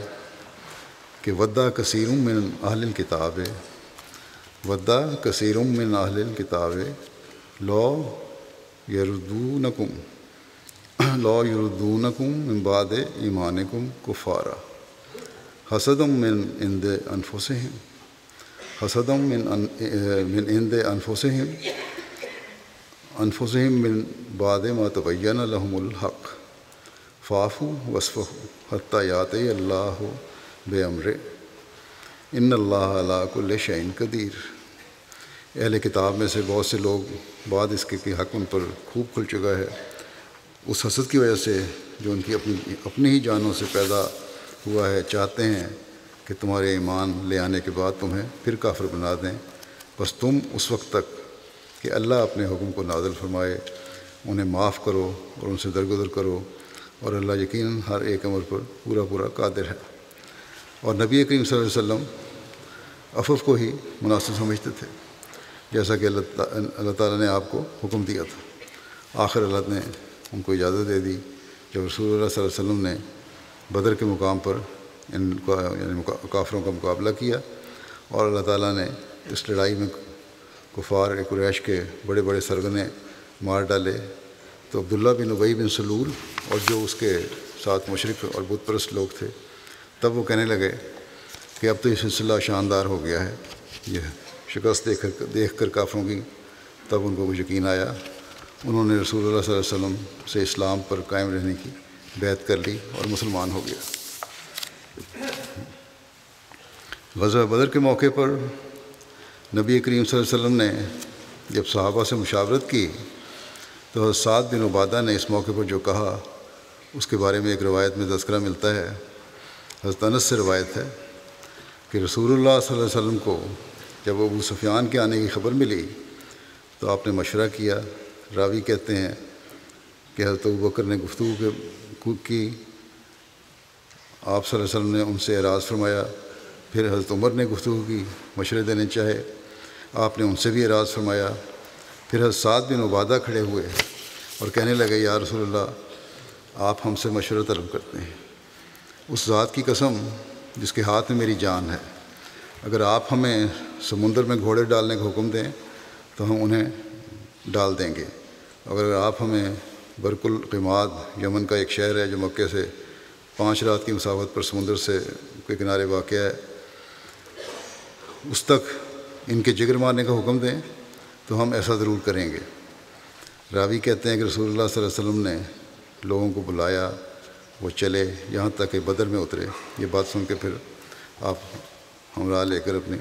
کہ ودا کثیر من اہل کتاب ودا کثیر من اہل کتاب لو یردونکم لو یردونکم من بعد ایمانکم کفارا۔ حسدم من اند انفسہم حسدم من من اند انفسہم انفسہم من بعد ما تبین لهم الحق۔ فافو وصف حتیٰ یات اللہ بے امر ان اللہ علاق الشعین قدیر۔ اہل کتاب میں سے بہت سے لوگ بعد اس کے کہ حق ان پر خوب کھل چکا ہے۔ اس حسد کی وجہ سے جو ان کی اپنی اپنی ہی جانوں سے پیدا ہوا ہے، چاہتے ہیں کہ تمہارے ایمان لے آنے کے بعد تمہیں پھر کافر بنا دیں۔ بس تم اس وقت تک کہ اللہ اپنے حکم کو نازل فرمائے، انہیں معاف کرو اور ان سے درگزر کرو۔ اور اللہ یقیناً ہر ایک عمر پر پورا پورا قادر ہے۔ اور نبی کریم صلی اللہ علیہ وسلم افف کو ہی مناسب سمجھتے تھے، جیسا کہ اللہ اللہ تعالیٰ نے آپ کو حکم دیا تھا۔ آخر اللہ نے ان کو اجازت دے دی جب رسول اللہ صلی اللہ علیہ وسلم نے بدر کے مقام پر ان کا یعنی کافروں کا مقابلہ کیا اور اللہ تعالیٰ نے اس لڑائی میں کفار، قریش کے بڑے بڑے سرگنے مار ڈالے۔ تو عبداللہ بن ابئی بن سلول اور جو اس کے ساتھ مشرق اور بت پرست لوگ تھے تب وہ کہنے لگے کہ اب تو یہ سلسلہ شاندار ہو گیا ہے، یہ شکست دیکھ کر دیکھ کر کافروں کی۔ تب ان کو یقین آیا۔ انہوں نے رسول اللہ صلی اللہ علیہ وسلم سے اسلام پر قائم رہنے کی بیعت کر لی اور مسلمان ہو گیا۔ غزوہ بدر کے موقع پر نبی کریم صلی اللہ علیہ وسلم نے جب صحابہ سے مشاورت کی تو سعد بن عبادہ نے اس موقع پر جو کہا، اس کے بارے میں ایک روایت میں تذکرہ ملتا ہے۔ حضرت انس سے روایت ہے کہ رسول اللہ صلی اللہ علیہ وسلم کو جب ابو سفیان کے آنے کی خبر ملی تو آپ نے مشورہ کیا۔ راوی کہتے ہیں کہ حضرت بکر نے گفتگو کی۔ آپ صلی اللہ علیہ وسلم نے ان سے اعراض فرمایا۔ پھر حضرت عمر نے گفتگو کی، مشورے دینے چاہے۔ آپ نے ان سے بھی اعراض فرمایا۔ پھر حضرت سعد بن عبادہ کھڑے ہوئے اور کہنے لگے، یا رسول اللہ، آپ ہم سے مشورہ طلب کرتے ہیں۔ اس ذات کی قسم جس کے ہاتھ میں میری جان ہے۔ اگر آپ ہمیں سمندر میں گھوڑے ڈالنے کا حکم دیں تو ہم انہیں ڈال دیں گے۔ اگر آپ ہمیں برک القماد یمن کا ایک شہر ہے جو مکے سے پانچ رات کی مساوت پر سمندر سے کے کنارے واقع ہے، اس تک ان کے جگر مارنے کا حکم دیں تو ہم ایسا ضرور کریں گے۔ راوی کہتے ہیں کہ رسول اللہ صلی اللہ علیہ وسلم نے لوگوں کو بلایا وہ چلے، یہاں تک کہ بدر میں اترے۔ یہ بات سن کے پھر آپ ہمراہ لے کر اپنے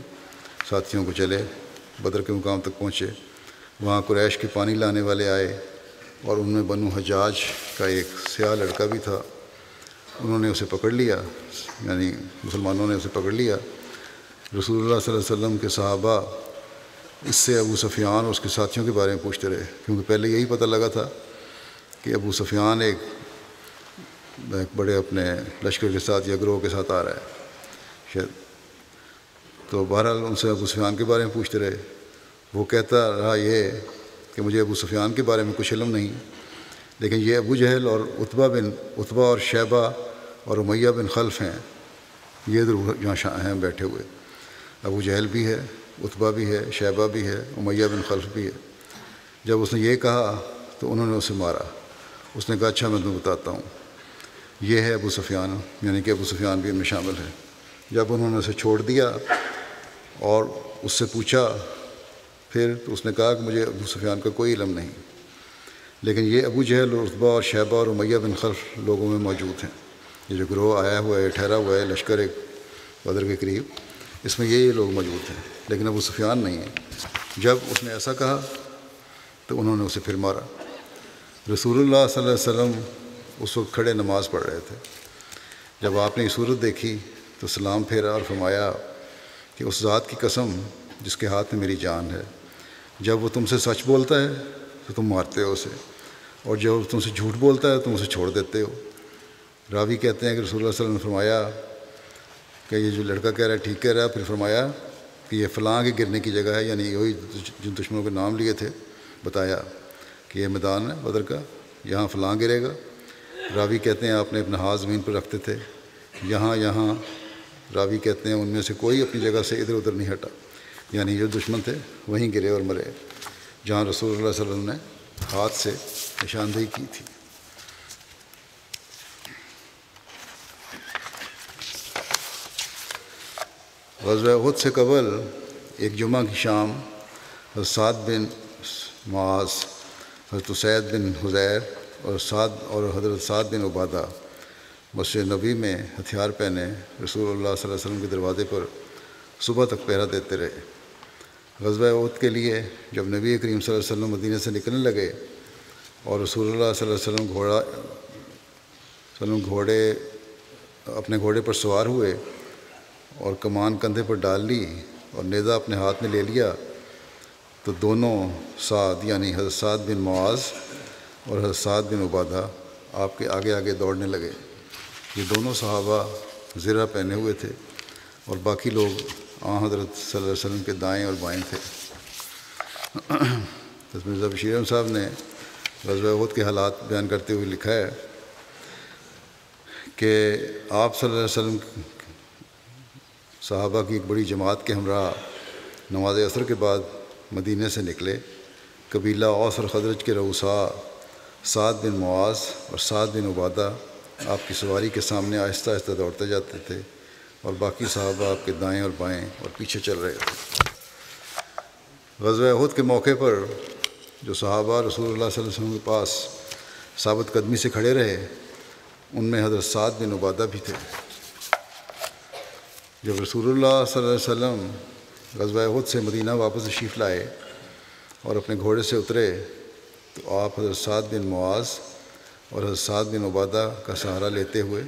ساتھیوں کو چلے، بدر کے مقام تک پہنچے۔ وہاں قریش کے پانی لانے والے آئے اور ان میں بنو حجاج کا ایک سیاہ لڑکا بھی تھا۔ انہوں نے اسے پکڑ لیا یعنی مسلمانوں نے اسے پکڑ لیا۔ رسول اللہ صلی اللہ علیہ وسلم کے صحابہ اس سے ابو سفیان اور اس کے ساتھیوں کے بارے میں پوچھتے رہے، کیونکہ پہلے یہی پتہ لگا تھا کہ ابو سفیان ایک ایک بڑے اپنے لشکر کے ساتھ یا گروہ کے ساتھ آ رہا ہے۔ شاید۔ تو بہرحال ان سے ابو سفیان کے بارے میں پوچھتے رہے۔ وہ کہتا رہا یہ کہ مجھے ابو سفیان کے بارے میں کچھ علم نہیں، لیکن یہ ابو جہل اور اتبا بن اتبا اور شیبہ اور امیہ بن خلف ہیں۔ یہ ضرور جہاں ہیں، بیٹھے ہوئے۔ ابو جہل بھی ہے اتبا بھی ہے، شیبہ بھی ہے، امیہ بن خلف بھی ہے۔ جب اس نے یہ کہا تو انہوں نے اسے مارا۔ اس نے کہا اچھا میں تمہیں بتاتا ہوں۔ یہ ہے ابو سفیان یعنی کہ ابو سفیان بھی ان میں شامل ہے جب انہوں نے اسے چھوڑ دیا اور اس سے پوچھا، پھر تو اس نے کہا کہ مجھے ابو سفیان کا کوئی علم نہیں۔ لیکن یہ ابو جہل اور اور شہبہ اور امیہ بن خلف لوگوں میں موجود ہیں۔ یہ جو گروہ آیا ہوا ہے، ٹھہرا ہوا ہے لشکر ایک بدر کے قریب، اس میں یہ لوگ موجود ہیں۔ لیکن ابو سفیان نہیں ہے جب اس نے ایسا کہا، تو انہوں نے اسے پھر مارا۔ رسول اللہ صلی اللہ علیہ وسلم اس وقت کھڑے نماز پڑھ رہے تھے۔ جب آپ نے یہ صورت دیکھی تو سلام پھیرا اور فرمایا کہ اس ذات کی قسم جس کے ہاتھ میں میری جان ہے، جب وہ تم سے سچ بولتا ہے تو تم مارتے ہو اسے، اور جب وہ تم سے جھوٹ بولتا ہے تم اسے چھوڑ دیتے ہو۔ راوی کہتے ہیں کہ رسول اللہ صلی اللہ علیہ وسلم نے فرمایا کہ یہ جو لڑکا کہہ رہا ہے ٹھیک کہہ رہا ہے، پھر فرمایا کہ یہ فلاں کے گرنے کی جگہ ہے یعنی وہی جن دشمنوں کے نام لیے تھے، بتایا کہ یہ میدان ہے بدر کا، یہاں فلاں گرے گا۔ راوی کہتے ہیں آپ نے اپنا ہاتھ زمین پر رکھتے تھے۔ یہاں یہاں راوی کہتے ہیں ان میں سے کوئی اپنی جگہ سے ادھر ادھر نہیں ہٹا۔ یعنی جو دشمن تھے وہیں گرے اور مرے۔ جہاں رسول اللہ صلی اللہ علیہ وسلم نے ہاتھ سے نشاندہی کی تھی۔ غزوہ خود سے قبل ایک جمعہ کی شام حضرت سعد بن معاذ، حضرت سید بن حزیر اور سعد اور حضرت سعد بن عبادہ مسجد نبی میں ہتھیار پہنے رسول اللہ صلی اللہ علیہ وسلم کے دروازے پر صبح تک پہرا دیتے رہے۔ غزوہ عہد کے لیے جب نبی کریم صلی اللہ علیہ وسلم مدینہ سے نکلنے لگے اور رسول اللہ صلی اللہ علیہ وسلم گھوڑا وسلم گھوڑے اپنے گھوڑے پر سوار ہوئے اور کمان کندھے پر ڈال لی اور نیزہ اپنے ہاتھ میں لے لیا تو دونوں سعد یعنی حضرت سعد بن معاذ اور حضرت سعد بن عبادہ آپ کے آگے آگے دوڑنے لگے۔ یہ دونوں صحابہ زرہ پہنے ہوئے تھے اور باقی لوگ آ حضرت صلی اللہ علیہ وسلم کے دائیں اور بائیں تھے۔ مرزا بشیر صاحب نے غزوہ عہد کے حالات بیان کرتے ہوئے لکھا ہے کہ آپ صلی اللہ علیہ وسلم صحابہ کی ایک بڑی جماعت کے ہمراہ نماز اثر کے بعد مدینہ سے نکلے۔ قبیلہ اوس اور خدرج کے روسا سعد بن معاذ اور سعد بن عبادہ آپ کی سواری کے سامنے آہستہ آہستہ دوڑتے جاتے تھے اور باقی صحابہ آپ کے دائیں اور بائیں اور پیچھے چل رہے تھے۔ غزوہ عہد کے موقع پر جو صحابہ رسول اللہ صلی اللہ علیہ وسلم کے پاس ثابت قدمی سے کھڑے رہے، ان میں حضرت سعد بن عبادہ بھی تھے۔ جب رسول اللہ صلی اللہ علیہ وسلم غزوہ عہد سے مدینہ واپس شیف لائے اور اپنے گھوڑے سے اترے تو آپ حضرت سعد بن معاذ اور حضرت سعد بن عبادہ کا سہارا لیتے ہوئے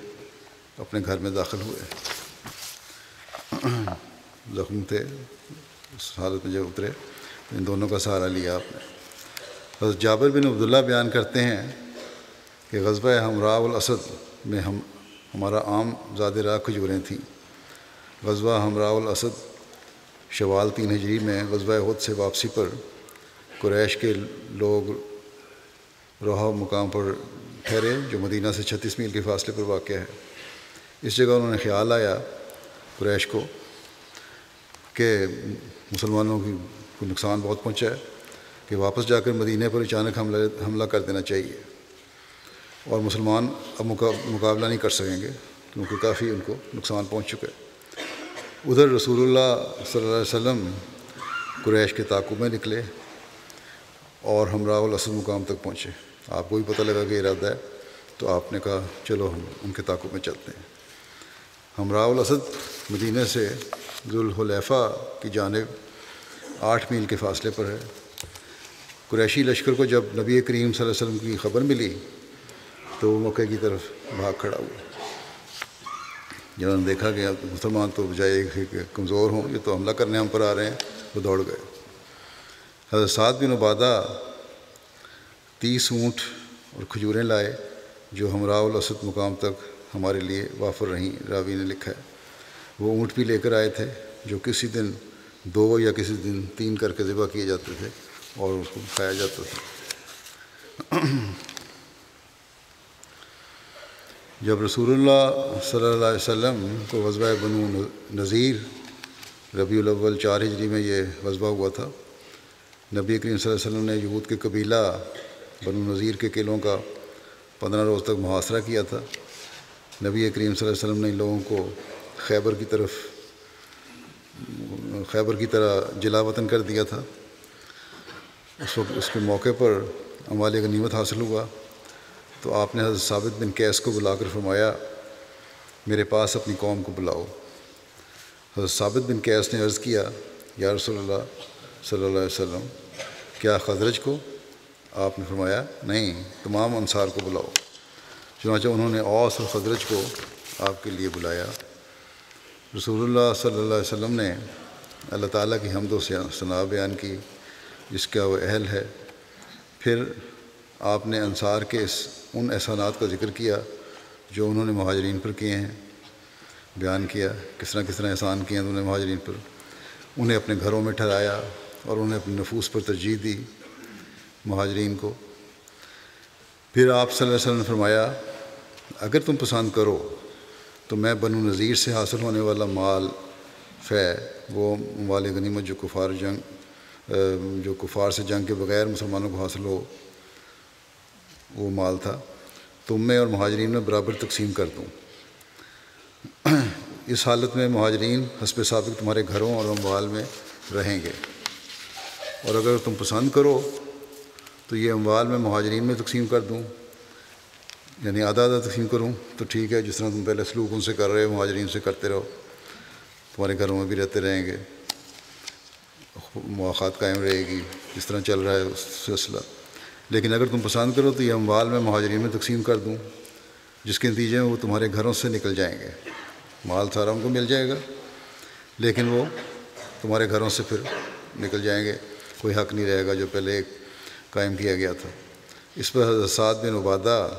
اپنے گھر میں داخل ہوئے۔ زخم تھے، اس حالت میں جب اترے، ان دونوں کا سہارا لیا آپ نے۔ حضرت جابر بن عبداللہ بیان کرتے ہیں کہ غزبۂ ہمراہ الاسد میں ہم، ہمارا عام زاد راہ کھجوریں تھیں۔ غزوہ ہمراہ الاسد شوال تین ہجری میں غزوہ عہد سے واپسی پر قریش کے لوگ روحا مقام پر ٹھہرے، جو مدینہ سے چھتیس میل کے فاصلے پر واقع ہے۔ اس جگہ انہوں نے خیال آیا، قریش کو، کہ مسلمانوں کی کو نقصان بہت پہنچا ہے، کہ واپس جا کر مدینہ پر اچانک حملہ حملہ کر دینا چاہیے۔ اور مسلمان اب مقابلہ نہیں کر سکیں گے، کیونکہ کافی ان کو نقصان پہنچ چکا ہے۔ ادھر رسول اللہ صلی اللہ علیہ وسلم قریش کے تعاقب میں نکلے اور ہمراہ الاسد مقام تک پہنچے۔ آپ کو بھی پتہ لگا کہ ارادہ ہے، تو آپ نے کہا، چلو ہم ان کے تعاقب میں چلتے ہیں۔ ہمراہ الاسد مدینہ سے ذوالحلیفہ کی جانب آٹھ میل کے فاصلے پر ہے قریشی لشکر کو جب نبی کریم صلی اللہ علیہ وسلم کی خبر ملی، تو وہ موقع کی طرف بھاگ کھڑا ہوا۔ جنہوں نے دیکھا کہ مسلمان تو بجائے کہ کمزور ہوں، یہ تو حملہ کرنے ہم پر آ رہے ہیں، وہ دوڑ گئے۔ حضرت سعد بن عبادہ تیس اونٹ اور کھجوریں لائے جو ہمراہ الاسد مقام تک ہمارے لیے وافر رہیں، راوی نے لکھا ہے۔ وہ اونٹ بھی لے کر آئے تھے جو کسی دن دو یا کسی دن تین کر کے ذبح کیے جاتے تھے اور اس کو کھایا جاتا تھا۔ جب رسول اللہ صلی اللہ علیہ وسلم کو غزبۂ بنو نذیر ربیع الاول چار ہجری میں یہ غذبہ ہوا تھا، نبی کریم صلی اللہ علیہ وسلم نے یہود کے قبیلہ بنو نذیر کے قلعوں کا پندرہ روز تک محاصرہ کیا تھا۔ نبی کریم صلی اللہ علیہ وسلم نے ان لوگوں کو خیبر کی طرف، خیبر کی طرح جلا وطن کر دیا تھا۔ اس وقت، اس کے موقع پر اموال غنیمت حاصل ہوا۔ تو آپ نے حضرت ثابت بن کیس کو بلا کر فرمایا، میرے پاس اپنی قوم کو بلاؤ۔ حضرت ثابت بن کیس نے عرض کیا، یا رسول اللہ صلی اللہ علیہ وسلم، کیا خدرج کو آپ نے فرمایا، نہیں، تمام انصار کو بلاؤ۔ چنانچہ انہوں نے اوس اور خدرج کو آپ کے لیے بلایا۔ رسول اللہ صلی اللہ علیہ وسلم نے اللہ تعالیٰ کی حمد و ثناء بیان کی، جس کا وہ اہل ہے۔ پھر آپ نے انصار کے اس ان احسانات کا ذکر کیا جو انہوں نے مہاجرین پر کیے ہیں، بیان کیا، کس طرح کس طرح احسان کیے ہیں انہوں نے مہاجرین پر۔ انہیں اپنے گھروں میں ٹھہرایا اور انہیں اپنے نفوس پر ترجیح دی۔ مہاجرین کو۔ پھر آپ صلی اللہ علیہ وسلم نے فرمایا، اگر تم پسند کرو تو میں بنو نذیر سے حاصل ہونے والا مال فے وہ مال غنیمت جو کفار جنگ جو کفار سے جنگ کے بغیر مسلمانوں کو حاصل ہو، وہ مال تھا تم میں اور مہاجرین میں برابر تقسیم کر دوں۔ اس حالت میں مہاجرین حسب سابق تمہارے گھروں اور اموال میں رہیں گے۔ اور اگر تم پسند کرو تو یہ اموال میں مہاجرین میں تقسیم کر دوں یعنی آدھا آدھا تقسیم کروں، تو ٹھیک ہے، جس طرح تم پہلے سلوک ان سے کر رہے ہو، مہاجرین سے کرتے رہو، تمہارے گھروں میں بھی رہتے رہیں گے مواقع قائم رہے گی، جس طرح چل رہا ہے اس سلسلہ۔ لیکن اگر تم پسند کرو تو یہ اموال میں مہاجرین میں تقسیم کر دوں، جس کے نتیجے میں وہ تمہارے گھروں سے نکل جائیں گے۔ مال سارا ان کو مل جائے گا، لیکن وہ تمہارے گھروں سے پھر نکل جائیں گے۔ کوئی حق نہیں رہے گا جو پہلے ایک قائم کیا گیا تھا۔ اس پر حضرت سعد بن عبادہ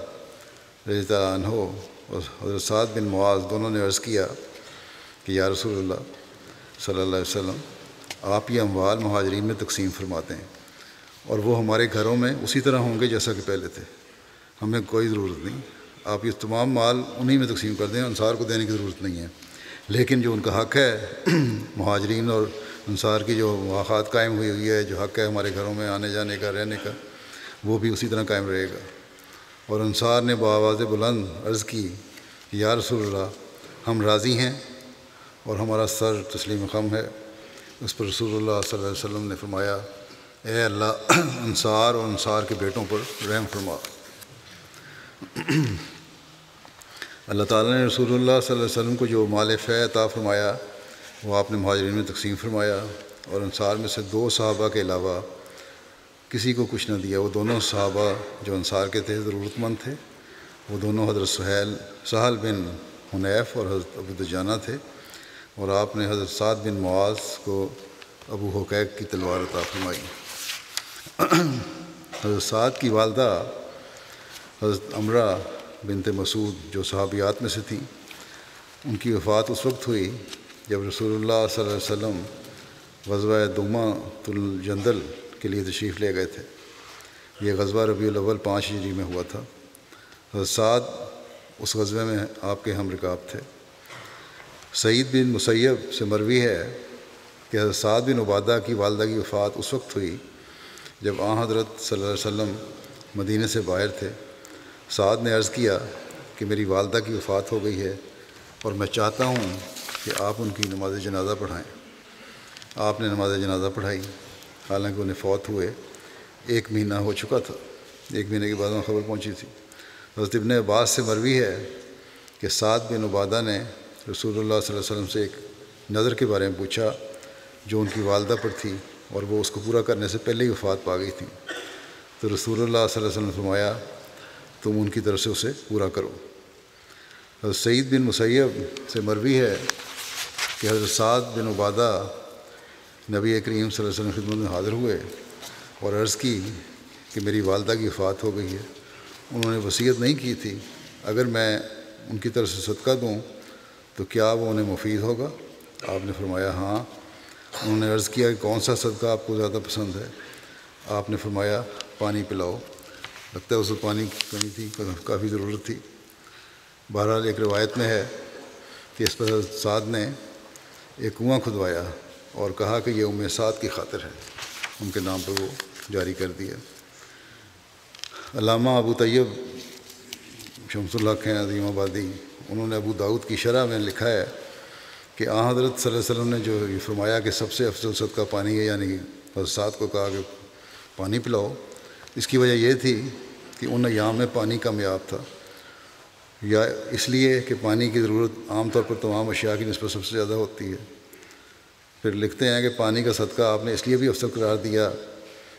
رضی اللہ عنہ اور حضرت سعد بن معاذ دونوں نے عرض کیا کہ یا رسول اللہ صلی اللہ علیہ وسلم، آپ یہ اموال مہاجرین میں تقسیم فرماتے ہیں اور وہ ہمارے گھروں میں اسی طرح ہوں گے جیسا کہ پہلے تھے۔ ہمیں کوئی ضرورت نہیں، آپ یہ تمام مال انہی میں تقسیم کر دیں، انصار کو دینے کی ضرورت نہیں ہے۔ لیکن جو ان کا حق ہے، مہاجرین اور انصار کی جو مواقع قائم ہوئی ہوئی ہے، جو حق ہے ہمارے گھروں میں آنے جانے کا، رہنے کا، وہ بھی اسی طرح قائم رہے گا۔ اور انصار نے بآواز بلند عرض کی کہ یا رسول اللہ، ہم راضی ہیں اور ہمارا سر تسلیم خم ہے۔ اس پر رسول اللہ صلی اللہ علیہ وسلم نے فرمایا، اے اللہ، انصار اور انصار کے بیٹوں پر رحم فرما۔ اللہ تعالیٰ نے رسول اللہ صلی اللہ علیہ وسلم کو جو مال فہ عطا فرمایا وہ آپ نے مہاجرین میں تقسیم فرمایا اور انصار میں سے دو صحابہ کے علاوہ کسی کو کچھ نہ دیا۔ وہ دونوں صحابہ جو انصار کے تھے ضرورت مند تھے، وہ دونوں حضرت سہیل، سہل بن حنیف اور حضرت ابو دجانہ تھے۔ اور آپ نے حضرت سعد بن معاذ کو ابو حقیق کی تلوار عطا فرمائی۔ حضرت سعد کی والدہ حضرت امرا بنت مسعود جو صحابیات میں سے تھیں، ان کی وفات اس وقت ہوئی جب رسول اللہ صلی اللہ علیہ وسلم غزوہ دما الجندل کے لیے تشریف لے گئے تھے۔ یہ غزوہ ربیع الاول پانچ ہجری میں ہوا تھا۔ حضرت سعد اس غزوے میں آپ کے ہم رکاب تھے۔ سعید بن مسیب سے مروی ہے کہ حضرت سعد بن عبادہ کی والدہ کی وفات اس وقت ہوئی جب آ حضرت صلی اللہ علیہ وسلم مدینہ سے باہر تھے۔ سعد نے عرض کیا کہ میری والدہ کی وفات ہو گئی ہے اور میں چاہتا ہوں کہ آپ ان کی نماز جنازہ پڑھائیں۔ آپ نے نماز جنازہ پڑھائی، حالانکہ انہیں فوت ہوئے۔ ایک مہینہ ہو چکا تھا۔ ایک مہینے کے بعد وہاں خبر پہنچی تھی۔ حضرت ابن عباس سے مروی ہے کہ سعد بن عبادہ نے رسول اللہ صلی اللہ علیہ وسلم سے ایک نظر کے بارے میں پوچھا، جو ان کی والدہ پر تھی اور وہ اس کو پورا کرنے سے پہلے ہی وفات پا گئی تھیں تو رسول اللہ صلی اللہ علیہ وسلم نے فرمایا، تم ان کی طرف سے اسے پورا کرو۔ حضرت سعید بن مسیب سے مروی ہے کہ حضرت سعد بن عبادہ نبی کریم صلی اللہ علیہ وسلم خدمت میں حاضر ہوئے اور عرض کی کہ میری والدہ کی وفات ہو گئی ہے۔ انہوں نے وصیت نہیں کی تھی۔ اگر میں ان کی طرف سے صدقہ دوں تو کیا وہ انہیں مفید ہوگا؟ آپ نے فرمایا ہاں۔ انہوں نے عرض کیا کہ کون سا صدقہ آپ کو زیادہ پسند ہے؟ آپ نے فرمایا پانی پلاؤ۔ لگتا ہے اس وقت پانی کی کمی تھی، کافی ضرورت تھی۔ بہرحال ایک روایت میں ہے کہ اس پر سعد نے ایک کنواں کھدوایا اور کہا کہ یہ ام سعد کی خاطر ہے۔ ان کے نام پر وہ جاری کر دیا۔ علامہ ابو طیب شمس اللہ ہیں عظیم آبادی، انہوں نے ابو داود کی شرح میں لکھا ہے کہ آ حضرت صلی اللہ علیہ وسلم نے جو یہ فرمایا کہ سب سے افضل صدقہ پانی ہے یعنی حضرات کو کہا کہ پانی پلاؤ۔ اس کی وجہ یہ تھی کہ ان ایام میں پانی کا میاب تھا۔ یا اس لیے کہ پانی کی ضرورت عام طور پر تمام اشیاء کی نسبت سب سے زیادہ ہوتی ہے۔ پھر لکھتے ہیں کہ پانی کا صدقہ آپ نے اس لیے بھی افسر قرار دیا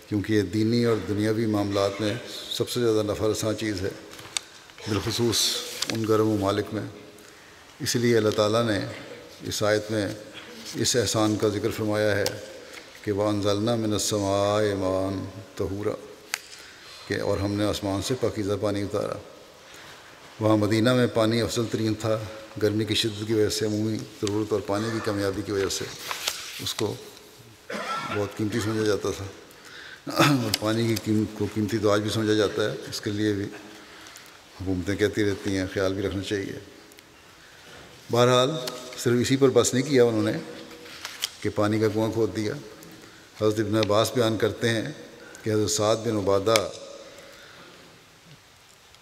کیونکہ یہ دینی اور دنیاوی معاملات میں سب سے زیادہ نفع رساں چیز ہے۔ بالخصوص ان گرم ممالک میں۔ اس لیے اللہ تعالیٰ نے اس آیت میں اس احسان کا ذکر فرمایا ہے کہ وہ انزلنا من السماء ایمان تہورا کہ اور ہم نے آسمان سے پاکیزہ پانی اتارا۔ وہاں مدینہ میں پانی افضل ترین تھا، گرمی کی شدت کی وجہ سے، عمومی ضرورت اور پانی کی کامیابی کی وجہ سے اس کو بہت قیمتی سمجھا جاتا تھا۔ اور پانی کی قیمت کو قیمتی تو آج بھی سمجھا جاتا ہے، اس کے لیے بھی حکومتیں کہتی رہتی ہیں، خیال بھی رکھنا چاہیے۔ بہرحال صرف اسی پر بس نہیں کیا، انہوں نے کہ پانی کا کنواں کھود دیا۔ حضرت ابن عباس بیان کرتے ہیں کہ حضرت سعد بن عبادہ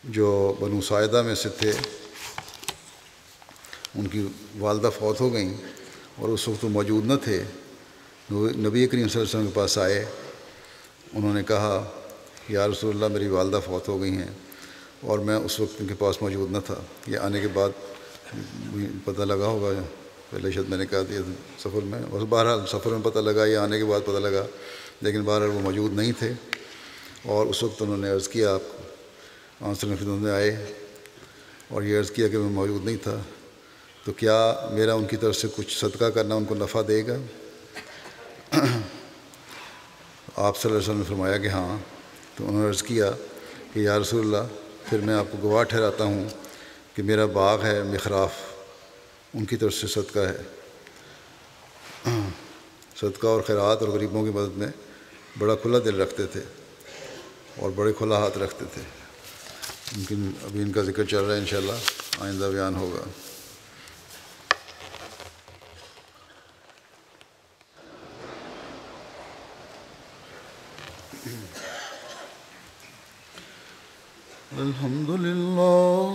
جو بنو ساعدہ میں سے تھے، ان کی والدہ فوت ہو گئیں اور اس وقت وہ موجود نہ تھے۔ نبی کریم صلی اللہ علیہ وسلم کے پاس آئے۔ انہوں نے کہا، یا رسول اللہ، میری والدہ فوت ہو گئی ہیں اور میں اس وقت ان کے پاس موجود نہ تھا۔ یہ آنے کے بعد پتہ لگا ہوگا۔ پہلے شاید میں نے کہا دیا سفر میں بس بہرحال سفر میں پتہ لگا یا آنے کے بعد پتہ لگا، لیکن بہرحال وہ موجود نہیں تھے۔ اور اس وقت انہوں نے عرض کیا آپ آنسر خدمت میں آئے اور یہ عرض کیا کہ میں موجود نہیں تھا۔ تو کیا میرا ان کی طرف سے کچھ صدقہ کرنا ان کو نفع دے گا؟ آپ صلی اللہ علیہ وسلم نے فرمایا کہ ہاں۔ تو انہوں نے عرض کیا کہ یا رسول اللہ، پھر میں آپ کو گواہ ٹھہراتا ہوں کہ میرا باغ ہے مخراف ان کی طرف سے صدقہ ہے۔ صدقہ اور خیرات اور غریبوں کی مدد میں بڑا کھلا دل رکھتے تھے اور بڑے کھلا ہاتھ رکھتے تھے۔ ممکن ابھی ان کا ذکر چل رہا ہے انشاءاللہ، آئندہ بیان ہوگا۔ الحمد لله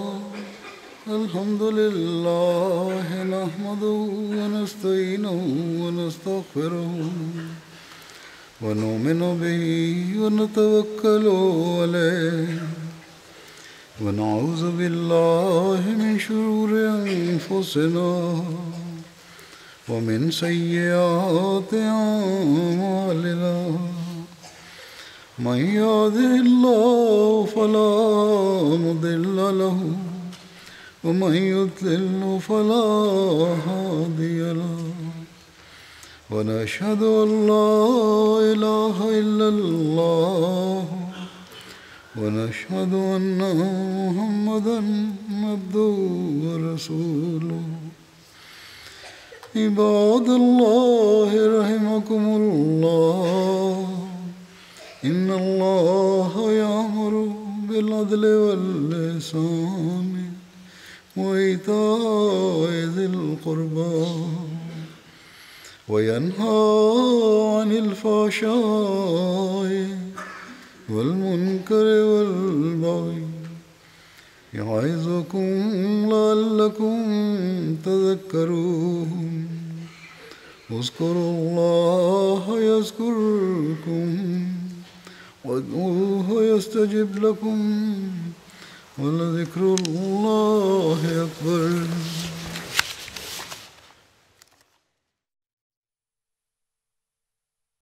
الحمد لله نحمده ونستعينه ونستغفره ونؤمن به ونتوكل عليه ونعوذ بالله من شرور أنفسنا ومن سيئات أعمالنا من يهده الله فلا مضل له ومن يضلل فلا هادي له ونشهد أن لا إله إلا الله ونشهد أن محمدا عبده ورسوله. عباد الله رحمكم الله. إن الله يأمر بالعدل واللسان وإيتاء ذي القربى وينهى عن الفحشاء والمنكر والبغي يعظكم لعلكم تذكرون. اذكروا الله يذكركم وادعوه يستجب لكم ولذكر الله أكبر.